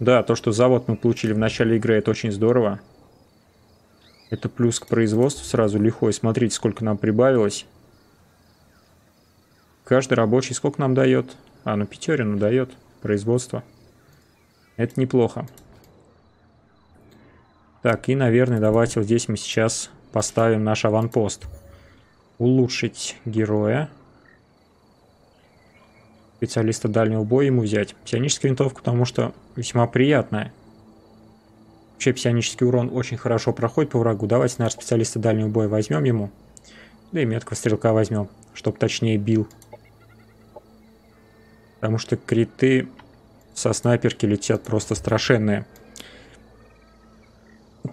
Да, то, что завод мы получили в начале игры, это очень здорово. Это плюс к производству сразу лихой. Смотрите, сколько нам прибавилось. Каждый рабочий сколько нам дает? А, ну пятерину дает производство. Это неплохо. Так, и, наверное, давайте вот здесь мы сейчас поставим наш аванпост. Улучшить героя. Специалиста дальнего боя ему взять. Псионическая винтовка, потому что весьма приятная. Вообще псионический урон очень хорошо проходит по врагу. Давайте наш специалиста дальнего боя возьмем ему. Да и меткого стрелка возьмем, чтобы точнее бил. Потому что криты со снайперки летят просто страшенные.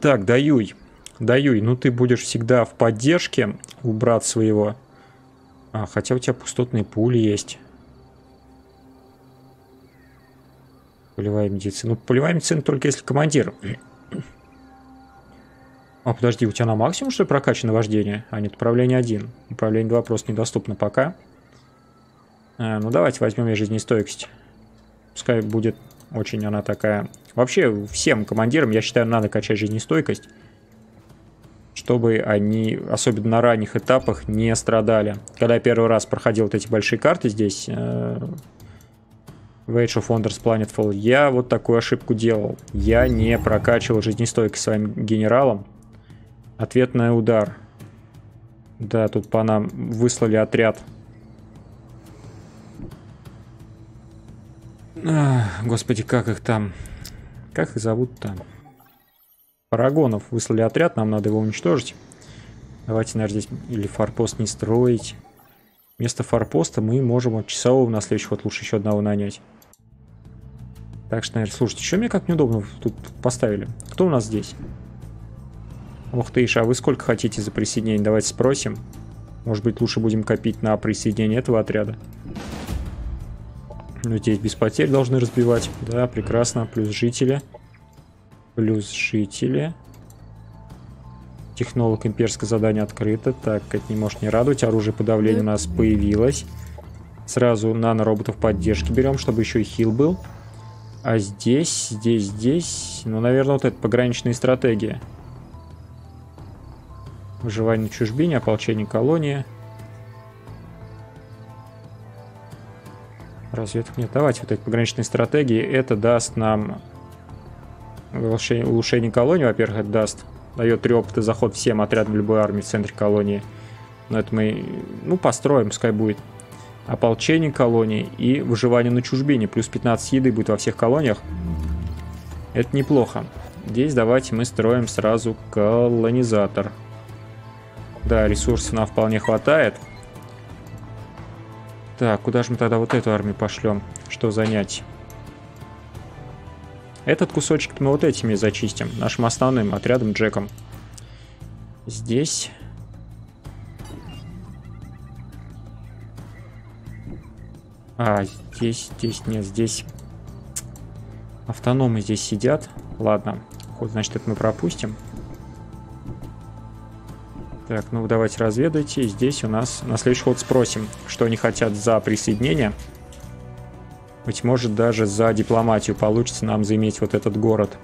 Так, Даюй. Даюй, ну ты будешь всегда в поддержке у брат своего. А, хотя у тебя пустотные пули есть. Полевая медицина. Ну, полевая медицина только если командир. А, подожди, у тебя на максимум, что ли, прокачано вождение? А, нет, управление 1. Управление 2 просто недоступно пока. А, ну, давайте возьмем ей жизнестойкость. Пускай будет очень она такая... Вообще, всем командирам, я считаю, надо качать жизнестойкость. Чтобы они, особенно на ранних этапах, не страдали. Когда я первый раз проходил вот эти большие карты здесь... В Age of Wonders Planetfall, я вот такую ошибку делал. Я не прокачивал жизнестойкость своим генералом. Ответный удар. Да, тут по нам выслали отряд. Ах, господи, как их там? Как их зовут там? Парагонов выслали отряд, нам надо его уничтожить. Давайте, наверное, здесь или форпост не строить. Вместо форпоста мы можем от часового на следующий ход лучше еще одного нанять. Так что, наверное, слушайте, что мне как неудобно тут поставили? Кто у нас здесь? Ох ты, а вы сколько хотите за присоединение? Давайте спросим. Может быть, лучше будем копить на присоединение этого отряда. Ну, здесь без потерь должны разбивать. Да, прекрасно. Плюс жители. Плюс жители. Технолог имперское задание открыто. Так, это не может не радовать. Оружие подавления у нас появилось. Сразу нанороботов поддержки берем, чтобы еще и хил был. А здесь, здесь, здесь... Ну, наверное, вот это пограничные стратегии. Выживание в чужбине, ополчение колонии. Разведок нет. Давайте вот эти пограничные стратегии. Это даст нам улучшение колонии, во-первых, это даст. Дает три опыта заход всем отрядам любой армии в центре колонии. Но это мы, ну, построим, пускай будет. Ополчение колонии и выживание на чужбине. Плюс 15 еды будет во всех колониях. Это неплохо. Здесь давайте мы строим сразу колонизатор. Да, ресурсов нам вполне хватает. Так, куда же мы тогда вот эту армию пошлем? Что занять? Этот кусочек мы вот этими зачистим. Нашим основным отрядом Джеком. Здесь... А, здесь, здесь, нет, здесь... Автономы здесь сидят. Ладно, хоть значит, это мы пропустим. Так, ну давайте разведайте. Здесь у нас на следующий ход спросим, что они хотят за присоединение. Быть может, даже за дипломатию получится нам заиметь вот этот город.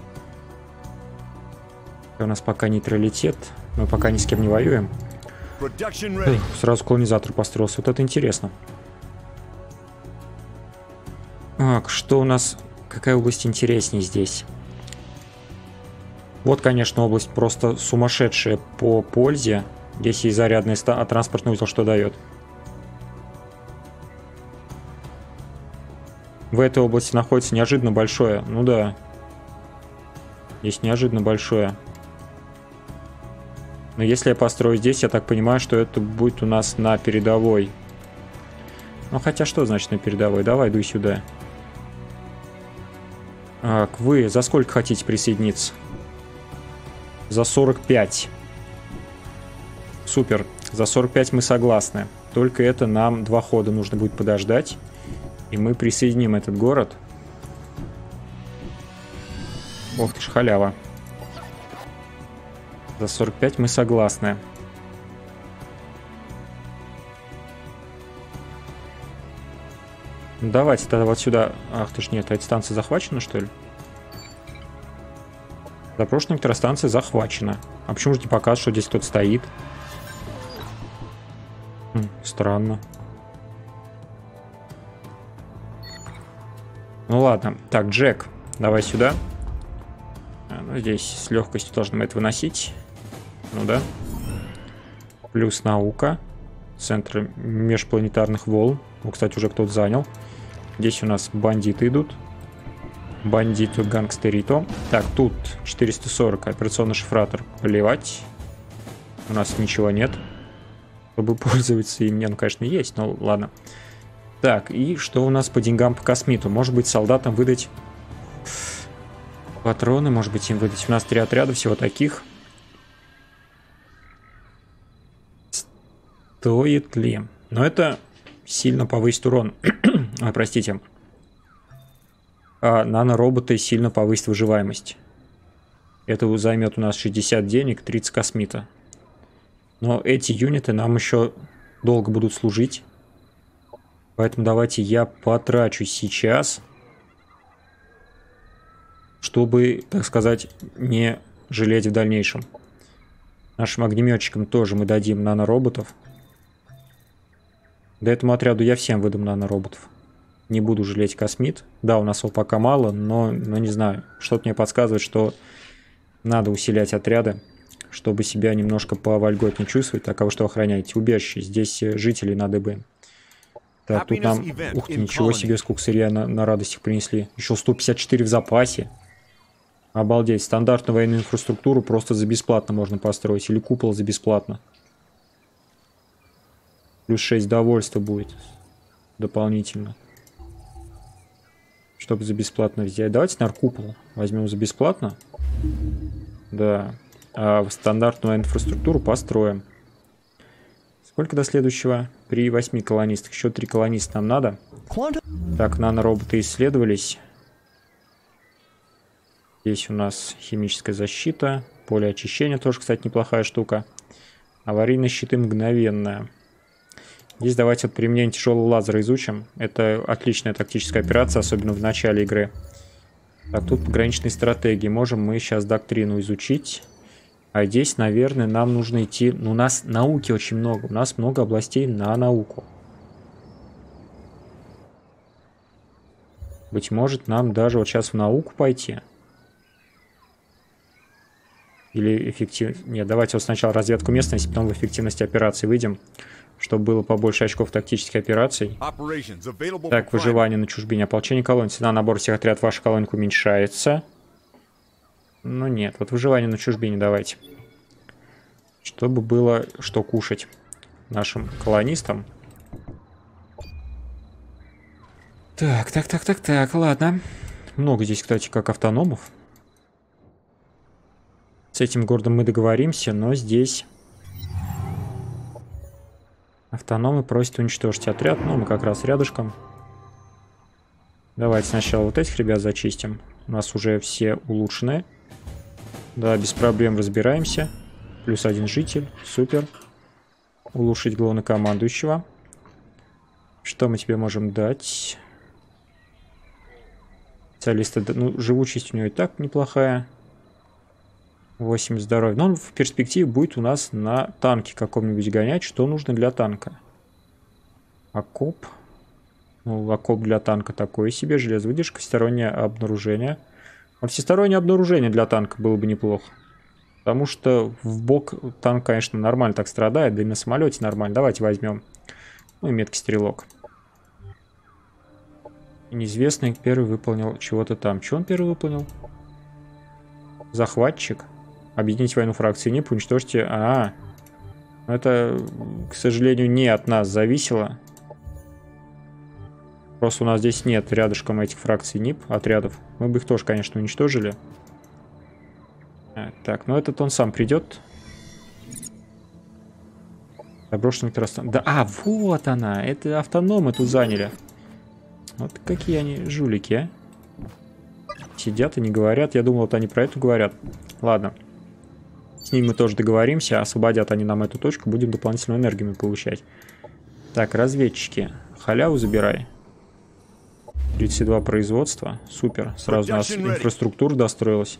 У нас пока нейтралитет. Мы пока ни с кем не воюем. Сразу колонизатор построился. Вот это интересно. Так, что у нас... Какая область интереснее здесь? Вот, конечно, область просто сумасшедшая по пользе. Здесь есть зарядный а транспортный узел, что дает. В этой области находится неожиданно большое. Ну да. Здесь неожиданно большое. Но если я построю здесь, я так понимаю, что это будет у нас на передовой. Ну хотя что значит на передовой? Давай, дуй сюда. Так, вы за сколько хотите присоединиться? За 45. Супер. За 45 мы согласны. Только это нам два хода нужно будет подождать. И мы присоединим этот город. Ох ты ж халява. За 45 мы согласны. Ну, давайте тогда вот сюда... Ах ты ж нет, эта станция захвачена, что ли? Запрошенная электростанция захвачена. А почему же не показывает, что здесь кто-то стоит? Странно. Ну ладно. Так, Джек, давай сюда. А, ну, здесь с легкостью должны мы это выносить. Ну да. Плюс наука. Центр межпланетарных волн. Ну, кстати, уже кто-то занял. Здесь у нас бандиты идут. Бандиту гангстерито. Так, тут 440 операционный шифратор. Плевать. У нас ничего нет чтобы пользоваться им. Не, ну, конечно, есть, но ладно. Так, и что у нас по деньгам по космиту? Может быть, солдатам выдать патроны, может быть, им выдать. У нас три отряда всего таких. Стоит ли? Но это сильно повысит урон. Ой, а, простите. А нанороботы сильно повысит выживаемость. Это займет у нас 60 денег, 30 космита. Но эти юниты нам еще долго будут служить. Поэтому давайте я потрачу сейчас, чтобы, так сказать, не жалеть в дальнейшем. Нашим огнеметчикам тоже мы дадим нанороботов. Да этому отряду я всем выдам нанороботов. Не буду жалеть космит. Да, у нас его пока мало, но, но не знаю. Что-то мне подсказывает, что надо усилять отряды, чтобы себя немножко повольготнее чувствовать. Так, а вы что охраняете? Убежище. Здесь э, жителей надо бы. Так, тут нам... Ух ты, ничего себе, сколько сырья на, на радостях принесли. Еще 154 в запасе. Обалдеть, стандартную военную инфраструктуру просто за бесплатно можно построить. Или купол за бесплатно. Плюс 6 довольства будет дополнительно. Чтобы за бесплатно взять. Давайте, наверное, купол возьмем за бесплатно. Да. А в стандартную инфраструктуру построим. Сколько до следующего? При 8 колонистах. Еще 3 колониста нам надо. Так, нанороботы исследовались. Здесь у нас химическая защита. Поле очищения тоже, кстати, неплохая штука. Аварийные щиты мгновенная. Здесь давайте вот применение тяжелого лазера изучим. Это отличная тактическая операция, особенно в начале игры. Так, тут пограничные стратегии. Можем мы сейчас доктрину изучить. А здесь, наверное, нам нужно идти... Ну, у нас науки очень много. У нас много областей на науку. Быть может, нам даже вот сейчас в науку пойти. Или эффективность... Нет, давайте вот сначала разведку местности, потом в эффективности операции выйдем, чтобы было побольше очков тактических операций. Так, выживание на чужбине, ополчение колонии. Цена набора всех отрядов вашей колонии уменьшается. Ну нет, вот выживание на чужбине давайте. Чтобы было что кушать нашим колонистам. Так, так, так, так, так, ладно. Много здесь, кстати, как автономов. С этим городом мы договоримся, но здесь... Автономы просят уничтожить отряд, ну мы как раз рядышком. Давайте сначала вот этих ребят зачистим. У нас уже все улучшены. Да, без проблем разбираемся. Плюс один житель, супер. Улучшить главнокомандующего. Что мы тебе можем дать? Специалиста, ну, живучесть у него и так неплохая. 8 здоровья. Но он в перспективе будет у нас на танке каком-нибудь гонять. Что нужно для танка? Окоп. Ну, окоп для танка такой себе. Железовыдержка, всестороннее обнаружение. А всестороннее обнаружение для танка было бы неплохо. Потому что в бок танк, конечно, нормально так страдает. Да и на самолете нормально. Давайте возьмем. Ну и меткий стрелок. Неизвестный первый выполнил чего-то там. Что он первый выполнил? Захватчик. Объединить войну фракции НИП, уничтожьте... А, -а, это, к сожалению, не от нас зависело. Просто у нас здесь нет рядышком этих фракций НИП, отрядов. Мы бы их тоже, конечно, уничтожили. А, так, ну этот он сам придет. Заброшенный электростанция. Да, а, вот она. Это автономы тут заняли. Вот какие они жулики, а. Сидят и не говорят. Я думал, вот они про это говорят. Ладно. С ними мы тоже договоримся, освободят они нам эту точку, будем дополнительную энергию получать. Так, разведчики. Халяву забирай. 32 производства. Супер. Сразу у нас инфраструктура достроилась.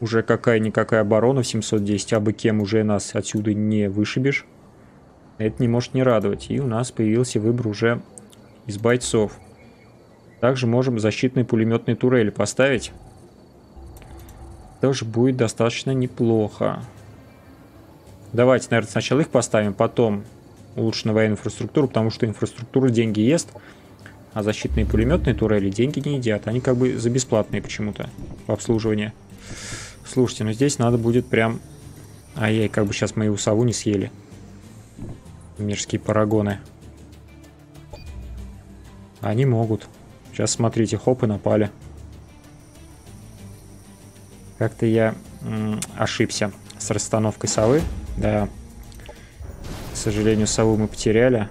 Уже какая-никакая оборона в 710, а бы кем уже нас отсюда не вышибешь. Это не может не радовать. И у нас появился выбор уже из бойцов. Также можем защитные пулеметные турели поставить тоже будет достаточно неплохо. Давайте, наверное, сначала их поставим, потом улучшенную военную инфраструктуру, потому что инфраструктура деньги ест, а защитные пулеметные турели деньги не едят. Они как бы за бесплатные почему-то в обслуживании. Слушайте, ну здесь надо будет прям... Ай-яй, как бы сейчас мою сову не съели. Мерзкие парагоны. Они могут. Сейчас, смотрите, хоп и напали. Как-то я ошибся с расстановкой совы. Да. сожалению, сову мы потеряли.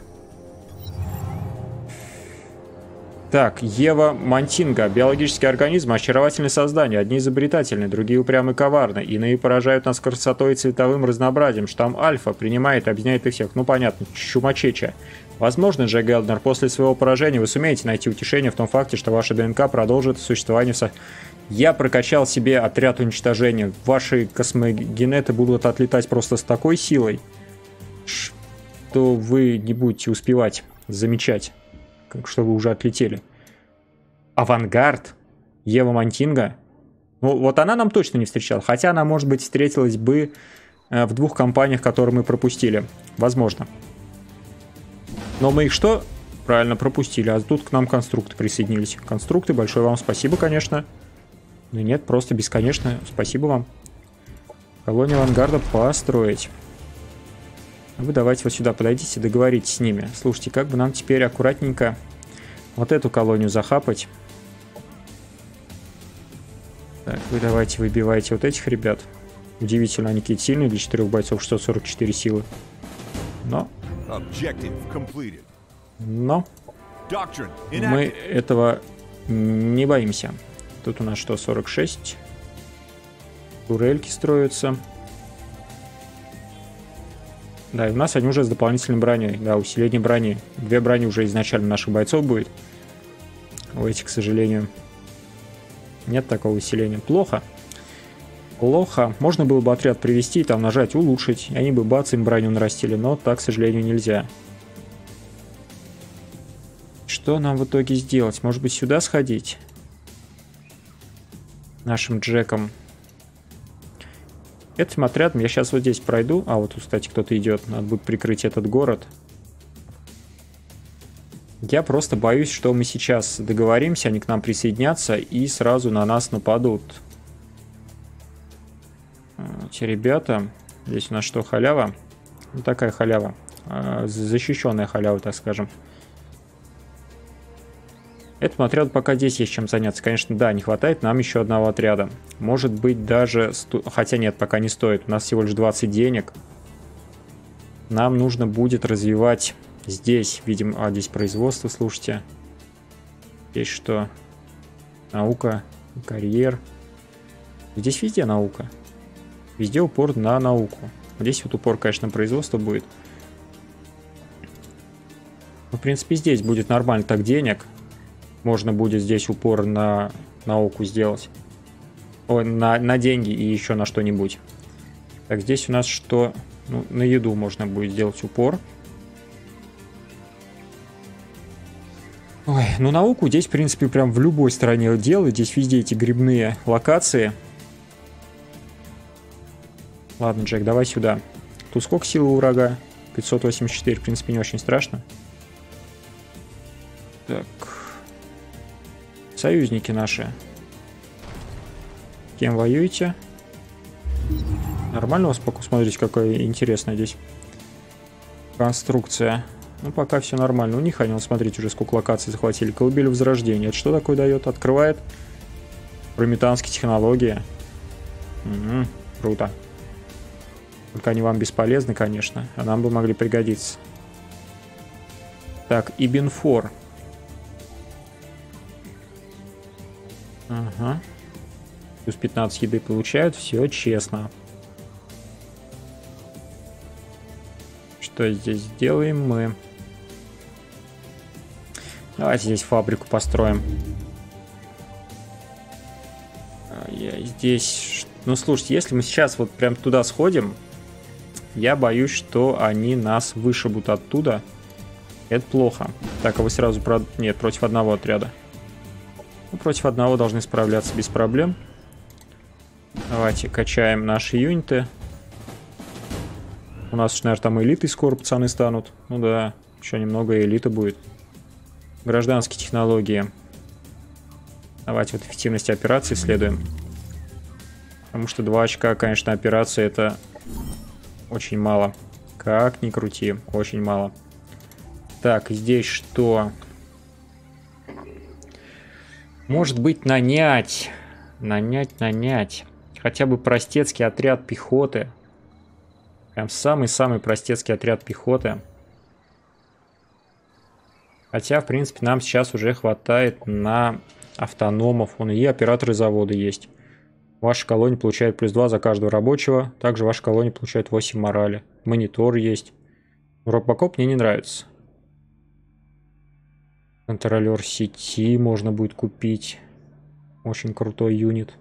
Так, Ева Мантинга. Биологический организм – очаровательное создание. Одни изобретательны, другие упрямы и коварны. Иные поражают нас красотой и цветовым разнообразием. Штамм Альфа принимает и объединяет их всех. Ну, понятно, чумачеча. Возможно же, Гелднер, после своего поражения вы сумеете найти утешение в том факте, что ваша ДНК продолжит существование. Со... Я прокачал себе отряд уничтожения. Ваши космогенеты будут отлетать просто с такой силой, что вы не будете успевать замечать что вы уже отлетели. Авангард, Ева Мантинга. Ну, вот она нам точно не встречала. Хотя она, может быть, встретилась бы э, в двух компаниях, которые мы пропустили. Возможно. Но мы их что? Правильно пропустили. А тут к нам конструкты присоединились. Конструкты, большое вам спасибо, конечно. Ну нет, просто бесконечно. Спасибо вам. Колонию авангарда построить. Вы давайте вот сюда подойдите, договоритесь с ними. Слушайте, как бы нам теперь аккуратненько вот эту колонию захапать. Так, вы давайте выбивайте вот этих ребят. Удивительно, они какие-то сильные для 4 бойцов, 644 силы. Но... Но... Мы этого не боимся. Тут у нас что, 46? Турельки строятся. Да, и у нас они уже с дополнительной броней. Да, усиление брони. Две брони уже изначально наших бойцов будет. У этих, к сожалению, нет такого усиления. Плохо. Плохо. Можно было бы отряд привести, там нажать улучшить, и они бы бац, им броню нарастили, но так, к сожалению, нельзя. Что нам в итоге сделать? Может быть, сюда сходить? Нашим Джеком. Этим отрядом я сейчас вот здесь пройду. А, вот, кстати, кто-то идет. Надо будет прикрыть этот город. Я просто боюсь, что мы сейчас договоримся, они к нам присоединятся и сразу на нас нападут. Эти ребята... Здесь у нас что, халява? Ну, такая халява. А, защищенная халява, так скажем. Этому отряду пока здесь есть чем заняться. Конечно, да, не хватает нам еще одного отряда. Может быть даже... Сту... Хотя нет, пока не стоит. У нас всего лишь 20 денег. Нам нужно будет развивать здесь. Видим... А, здесь производство, слушайте. Здесь что? Наука, карьер. Здесь везде наука. Везде упор на науку. Здесь вот упор, конечно, производство будет. Ну, в принципе, здесь будет нормально так денег можно будет здесь упор на науку сделать. О, на, на деньги и еще на что-нибудь. Так, здесь у нас что? Ну, на еду можно будет сделать упор. Ой, ну науку здесь, в принципе, прям в любой стране делают. Здесь везде эти грибные локации. Ладно, Джек, давай сюда. Тут сколько силы у врага? 584, в принципе, не очень страшно. Союзники наши. Кем воюете? Нормально у вас пока? Смотрите, какая интересная здесь конструкция. Ну, пока все нормально. У них они, вот, смотрите, уже сколько локаций захватили. Колыбель Возрождения. Это что такое дает? Открывает прометанские технологии. Угу, круто. Только они вам бесполезны, конечно. А нам бы могли пригодиться. Так, Ибинфор. Плюс 15 еды получают, все честно. Что здесь делаем мы? Давайте здесь фабрику построим. Я здесь... Ну, слушайте, если мы сейчас вот прям туда сходим, я боюсь, что они нас вышибут оттуда. Это плохо. Так, а вы сразу... Про... Нет, против одного отряда. Ну, против одного должны справляться без проблем. Давайте качаем наши юниты. У нас, наверное, там элиты скоро пацаны станут. Ну да, еще немного элиты будет. Гражданские технологии. Давайте вот эффективность операции исследуем. Потому что 2 очка, конечно, операции это очень мало. Как ни крути, очень мало. Так, здесь что? Может быть, нанять. Нанять, нанять. Хотя бы простецкий отряд пехоты. Прям самый-самый простецкий отряд пехоты. Хотя, в принципе, нам сейчас уже хватает на автономов. Вон и операторы завода есть. Ваша колония получает плюс 2 за каждого рабочего. Также ваша колония получает 8 морали. Монитор есть. Робокоп мне не нравится. Контролер сети можно будет купить. Очень крутой юнит.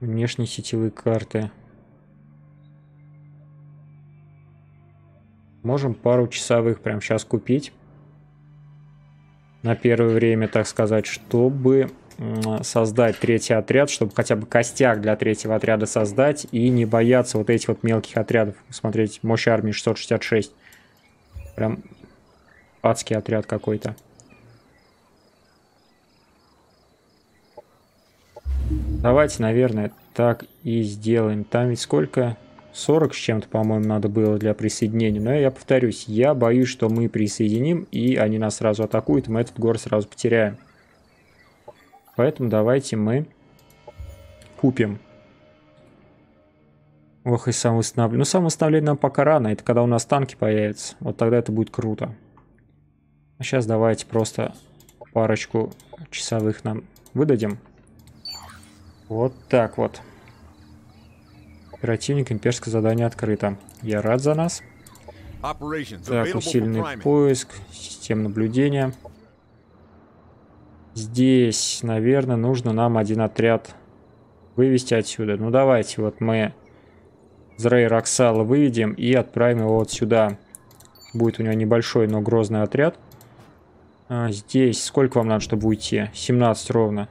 Внешние сетевые карты. Можем пару часовых прямо сейчас купить. На первое время, так сказать, чтобы создать третий отряд, чтобы хотя бы костяк для третьего отряда создать и не бояться вот этих вот мелких отрядов. Смотреть, мощь армии 666. Прям адский отряд какой-то. Давайте, наверное, так и сделаем. Там ведь сколько? 40 с чем-то, по-моему, надо было для присоединения. Но я повторюсь, я боюсь, что мы присоединим, и они нас сразу атакуют, мы этот город сразу потеряем. Поэтому давайте мы купим. Ох, и самовосстановление. Ну, самовосстановление нам пока рано. Это когда у нас танки появятся. Вот тогда это будет круто. А сейчас давайте просто парочку часовых нам выдадим. Вот так вот. Оперативник, имперское задание открыто. Я рад за нас. Так, усиленный поиск, систем наблюдения. Здесь, наверное, нужно нам один отряд вывести отсюда. Ну давайте, вот мы Зрей Роксала выведем и отправим его вот сюда. Будет у него небольшой, но грозный отряд. А, здесь сколько вам надо, чтобы уйти? 17 ровно.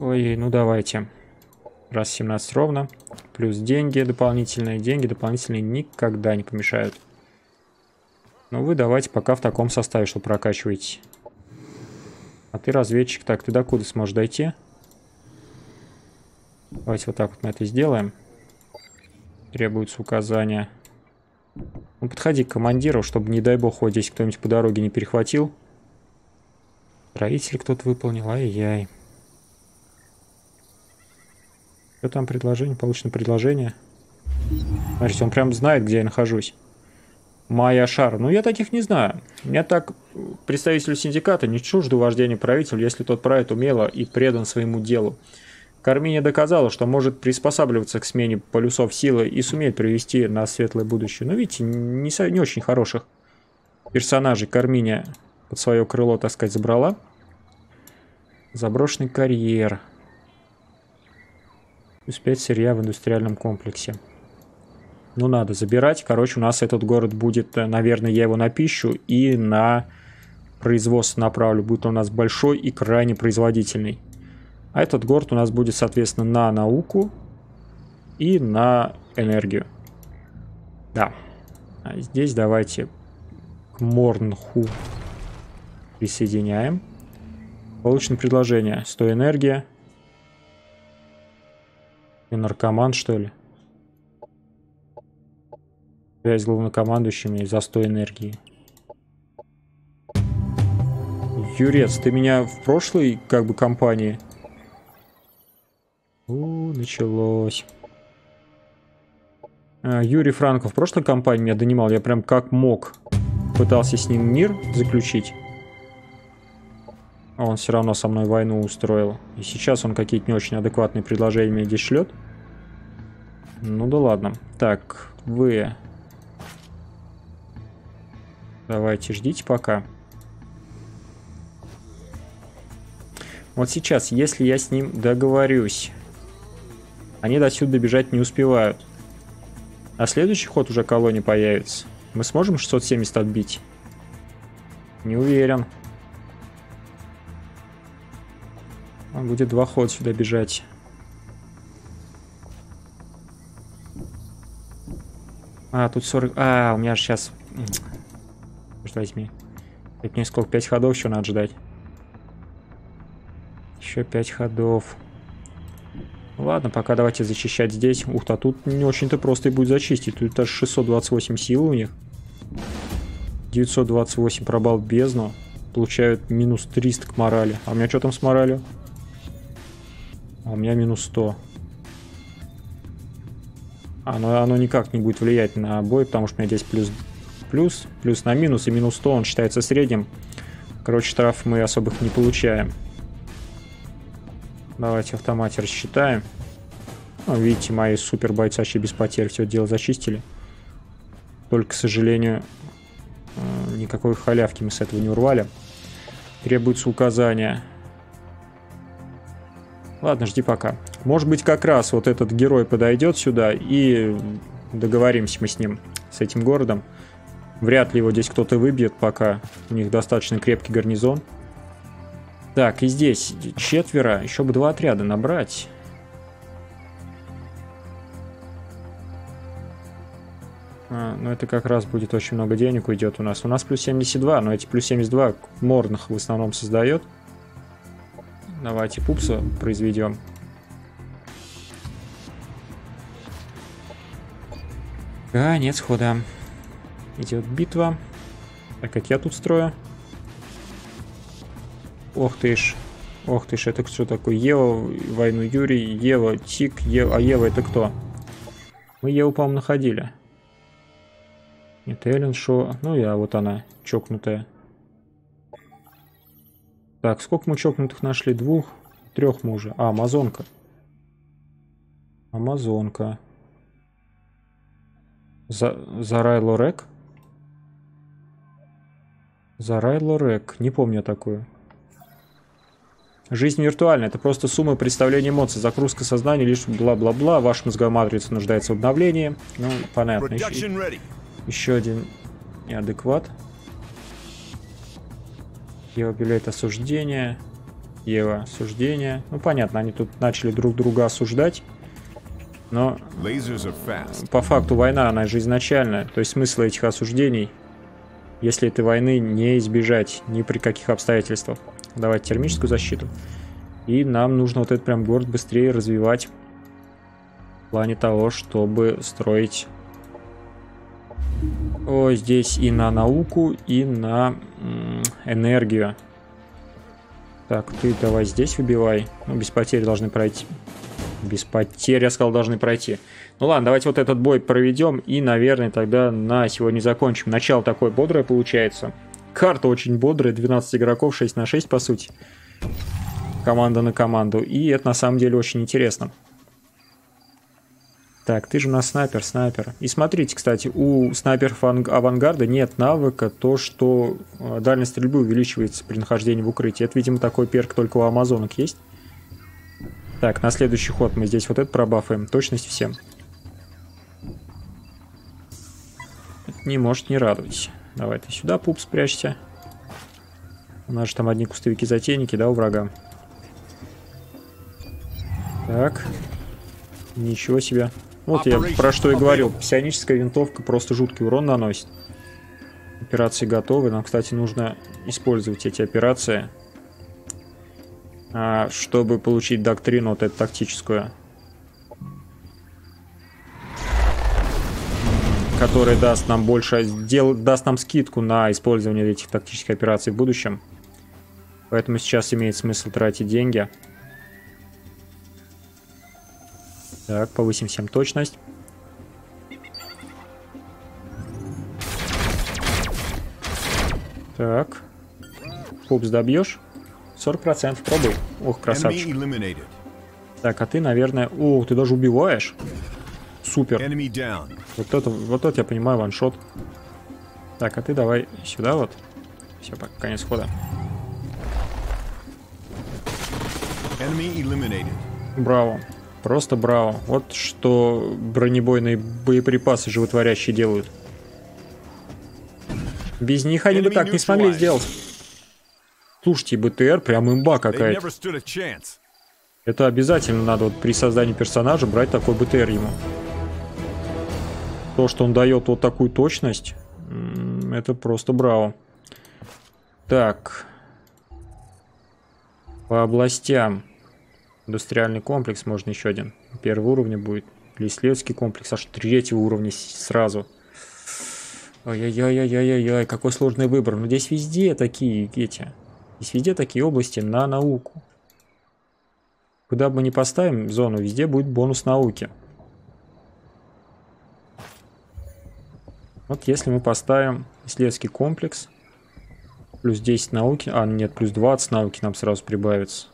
Ой, ну давайте. Раз 17 ровно. Плюс деньги дополнительные. Деньги дополнительные никогда не помешают. Ну вы давайте пока в таком составе, что прокачиваете. А ты разведчик. Так, ты до куда сможешь дойти? Давайте вот так вот мы это сделаем. Требуется указание. Ну, подходи к командиру, чтобы, не дай бог, вот здесь кто-нибудь по дороге не перехватил. Строитель кто-то выполнил. Ай-яй. Что там предложение? Получено предложение. Смотрите, он прям знает, где я нахожусь. Майя Шар. Ну, я таких не знаю. Я так представителю синдиката не чужду вождения правителя, если тот правит умело и предан своему делу. Карминия доказала, что может приспосабливаться к смене полюсов силы и сумеет привести нас в светлое будущее. Но видите, не, не очень хороших персонажей Карминия под свое крыло, так сказать, забрала. Заброшенный карьер. Плюс 5 сырья в индустриальном комплексе. Ну, надо забирать. Короче, у нас этот город будет, э, наверное, я его на пищу и на производство направлю. Будет он у нас большой и крайне производительный. А этот город у нас будет, соответственно, на науку и на энергию. Да. А здесь давайте к Морнху присоединяем. Получено предложение. 100 энергия. И наркоман, что ли? Связь с главнокомандующими за 100 энергии. Юрец, ты меня в прошлой, как бы, компании... У, началось. А, Юрий Франков в прошлой компании меня донимал. Я прям как мог пытался с ним мир заключить. А он все равно со мной войну устроил. И сейчас он какие-то не очень адекватные предложения мне здесь шлет. Ну да ладно. Так, вы Давайте, ждите пока. Вот сейчас, если я с ним договорюсь, они до сюда добежать не успевают. А следующий ход уже колония появится. Мы сможем 670 отбить? Не уверен. Будет два хода сюда бежать. А, тут 40... А, у меня же сейчас Черт возьми. Это мне сколько? 5 ходов еще надо ждать. Еще 5 ходов. Ладно, пока давайте зачищать здесь. Ух, а тут не очень-то просто и будет зачистить. Тут аж 628 сил у них. 928 пробал бездну. Получают минус 300 к морали. А у меня что там с моралью? А у меня минус 100. Оно, оно никак не будет влиять на бой, потому что у меня здесь плюс, плюс, плюс на минус, и минус 100 он считается средним. Короче, штраф мы особых не получаем. Давайте автомате рассчитаем. Ну, видите, мои супер бойцы вообще без потерь все дело зачистили. Только, к сожалению, э, никакой халявки мы с этого не урвали. Требуется указание. Ладно, жди пока. Может быть, как раз вот этот герой подойдет сюда и договоримся мы с ним, с этим городом. Вряд ли его здесь кто-то выбьет, пока у них достаточно крепкий гарнизон. Так, и здесь четверо, еще бы два отряда набрать. А, ну это как раз будет очень много денег уйдет у нас. У нас плюс 72, но эти плюс 72 морных в основном создает. Давайте пупса произведем. Конец хода. Идет битва. Так, как я тут строю? Ох ты ж. Ох ты ж, это что такое? Ева, войну Юрий, Ева, Тик, Ева. А Ева это кто? Мы Еву, по-моему, находили. Нет, Эллен Шо. Ну, я вот она, чокнутая. Так, сколько мы чокнутых нашли? Двух? Трех мы уже. А, Амазонка. Амазонка. За, Зарай Лорек? Зарай Лорек. Не помню такую. Жизнь виртуальна. Это просто сумма представления эмоций. Загрузка сознания лишь бла-бла-бла. Ваша мозговая матрица нуждается в обновлении. Ну, понятно. Еще, еще один неадекват. Ева объявляет осуждение. Ева, осуждение. Ну, понятно, они тут начали друг друга осуждать. Но по факту война, она же изначальная. То есть смысл этих осуждений, если этой войны не избежать ни при каких обстоятельствах. Давайте термическую защиту. И нам нужно вот этот прям город быстрее развивать. В плане того, чтобы строить... О, здесь и на науку, и на энергию. Так, ты давай здесь выбивай. Ну, без потерь должны пройти. Без потерь, я сказал, должны пройти. Ну ладно, давайте вот этот бой проведем и, наверное, тогда на сегодня закончим. Начало такое бодрое получается. Карта очень бодрая, 12 игроков, 6 на 6 по сути. Команда на команду. И это на самом деле очень интересно. Так, ты же у нас снайпер, снайпер. И смотрите, кстати, у снайперов авангарда нет навыка то, что э, дальность стрельбы увеличивается при нахождении в укрытии. Это, видимо, такой перк только у амазонок есть. Так, на следующий ход мы здесь вот это пробафаем. Точность всем. не может не радовать. Давай ты сюда, пуп, спрячься. У нас же там одни кустовики-затейники, да, у врага. Так. Ничего себе. Вот я про что и говорил. Псионическая винтовка просто жуткий урон наносит. Операции готовы. Нам, кстати, нужно использовать эти операции, а, чтобы получить доктрину вот эту тактическую. Которая даст нам больше, дел, даст нам скидку на использование этих тактических операций в будущем. Поэтому сейчас имеет смысл тратить деньги. Так, повысим всем точность. Так. Пупс добьешь? 40%, пробуй. Ох, красавчик. Так, а ты, наверное... О, ты даже убиваешь. Супер. Вот это, вот это я понимаю, ваншот. Так, а ты давай сюда вот. Все, пока, конец хода. Браво. Просто браво. Вот что бронебойные боеприпасы животворящие делают. Без них они бы так не смогли сделать. Слушайте, БТР прям имба какая-то. Это обязательно надо вот при создании персонажа брать такой БТР ему. То, что он дает вот такую точность, это просто браво. Так. По областям. Индустриальный комплекс, можно еще один. Первого уровня будет. Или исследовательский комплекс, аж третьего уровня сразу. Ой-ой-ой-ой-ой-ой, какой сложный выбор. Но здесь везде такие эти. Здесь везде такие области на науку. Куда бы мы ни поставим зону, везде будет бонус науки. Вот если мы поставим исследовательский комплекс, плюс 10 науки, а нет, плюс 20 науки нам сразу прибавится.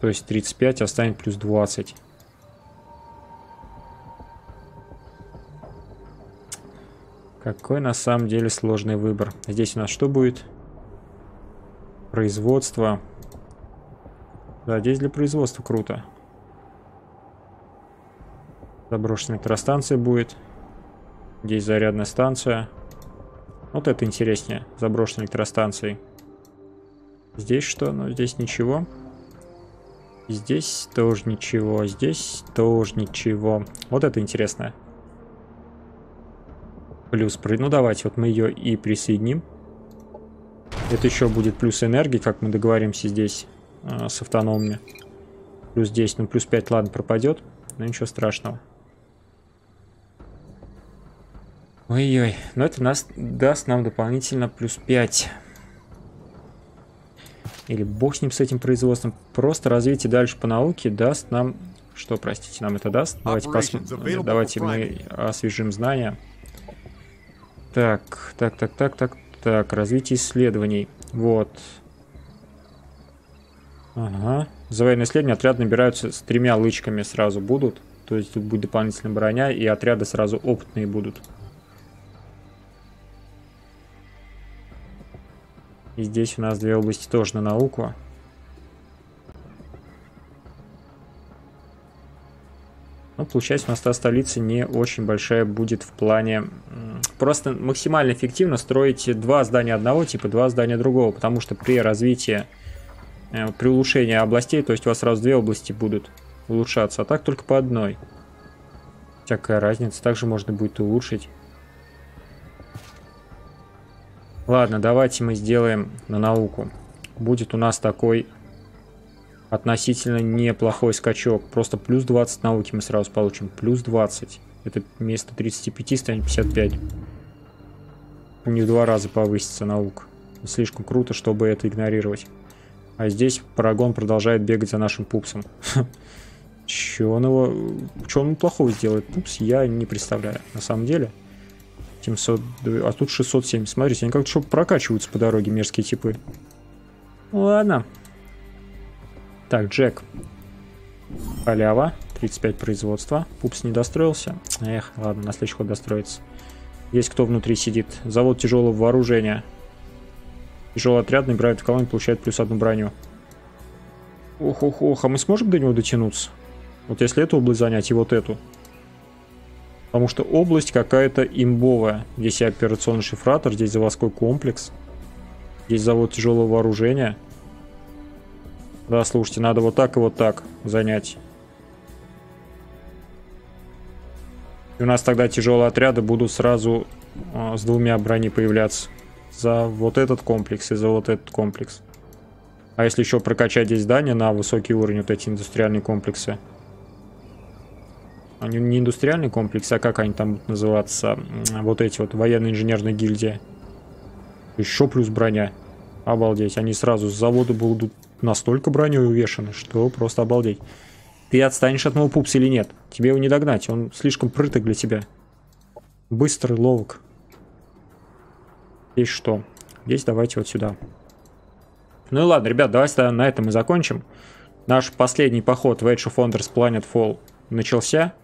То есть 35 останет плюс 20. Какой на самом деле сложный выбор. Здесь у нас что будет? Производство. Да, здесь для производства круто. Заброшенная электростанция будет. Здесь зарядная станция. Вот это интереснее. Заброшенной электростанцией. Здесь что? Ну, здесь ничего. Здесь тоже ничего. Здесь тоже ничего. Вот это интересно. Плюс, ну давайте, вот мы ее и присоединим. Это еще будет плюс энергии, как мы договоримся здесь э, с автономами. Плюс 10, ну плюс 5, ладно, пропадет. Но ничего страшного. Ой-ой, но это нас даст нам дополнительно плюс 5. Или бог с ним, с этим производством. Просто развитие дальше по науке даст нам... Что, простите, нам это даст? Давайте, пос... Давайте мы освежим знания. Так, так, так, так, так, так. Развитие исследований. Вот. Ага. За военное исследование отряды набираются с тремя лычками сразу будут. То есть тут будет дополнительная броня, и отряды сразу опытные будут. И здесь у нас две области тоже на науку. Ну, получается, у нас та столица не очень большая будет в плане... Просто максимально эффективно строить два здания одного типа, два здания другого, потому что при развитии, э, при улучшении областей, то есть у вас сразу две области будут улучшаться, а так только по одной. Всякая разница, также можно будет улучшить. Ладно, давайте мы сделаем на науку. Будет у нас такой относительно неплохой скачок. Просто плюс 20 науки мы сразу получим. Плюс 20. Это вместо 35 станет 55. У них два раза повысится наука. Слишком круто, чтобы это игнорировать. А здесь Парагон продолжает бегать за нашим пупсом. Че он его... Че он плохого сделает? Пупс я не представляю. На самом деле. 700... А тут 670. Смотрите, они как-то что прокачиваются по дороге, мерзкие типы. Ладно. Так, Джек. Халява. 35 производства. Пупс не достроился. Эх, ладно, на следующий ход достроится. Есть кто внутри сидит. Завод тяжелого вооружения. Тяжелый отряд набирает в колонию, получает плюс одну броню. Ох, ох, ох, а мы сможем до него дотянуться? Вот если эту область занять и вот эту. Потому что область какая-то имбовая. Здесь и операционный шифратор, здесь заводской комплекс. Здесь завод тяжелого вооружения. Да, слушайте, надо вот так и вот так занять. И у нас тогда тяжелые отряды будут сразу э, с двумя брони появляться. За вот этот комплекс и за вот этот комплекс. А если еще прокачать здесь здания на высокий уровень, вот эти индустриальные комплексы, они не индустриальный комплекс, а как они там будут называться? Вот эти вот военно-инженерные гильдии. Еще плюс броня. Обалдеть. Они сразу с завода будут настолько броней увешаны, что просто обалдеть. Ты отстанешь от моего пупса или нет? Тебе его не догнать. Он слишком прыток для тебя. Быстрый, ловок. Здесь что? Здесь давайте вот сюда. Ну и ладно, ребят, давайте на этом мы закончим. Наш последний поход в Age of Wonders Planet Fall начался.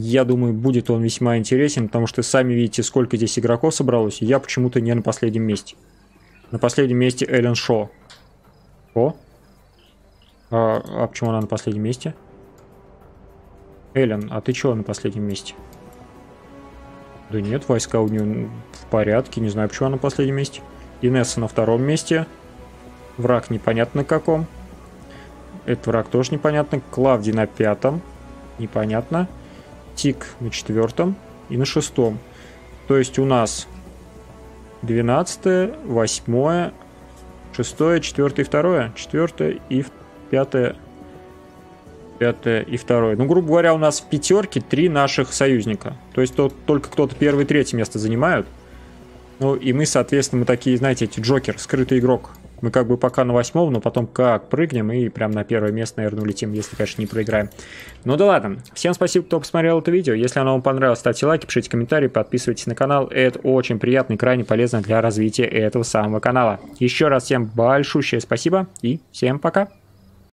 Я думаю, будет он весьма интересен, потому что сами видите, сколько здесь игроков собралось, я почему-то не на последнем месте. На последнем месте Эллен Шо. О. А, а почему она на последнем месте? Эллен, а ты чего на последнем месте? Да нет, войска у нее в порядке, не знаю, почему она на последнем месте. Инесса на втором месте. Враг непонятно каком. Этот враг тоже непонятно. Клавдий на пятом. Непонятно тик на четвертом и на шестом. То есть у нас 12, 8, 6, 4 и 2, 4 и 5, 5 и 2. Ну, грубо говоря, у нас в пятерке три наших союзника. То есть то, только кто-то первое и третье место занимают. Ну, и мы, соответственно, мы такие, знаете, эти Джокер, скрытый игрок. Мы как бы пока на восьмом, но потом как прыгнем и прям на первое место, наверное, улетим, если, конечно, не проиграем. Ну да ладно. Всем спасибо, кто посмотрел это видео. Если оно вам понравилось, ставьте лайки, пишите комментарии, подписывайтесь на канал. Это очень приятно и крайне полезно для развития этого самого канала. Еще раз всем большущее спасибо и всем пока.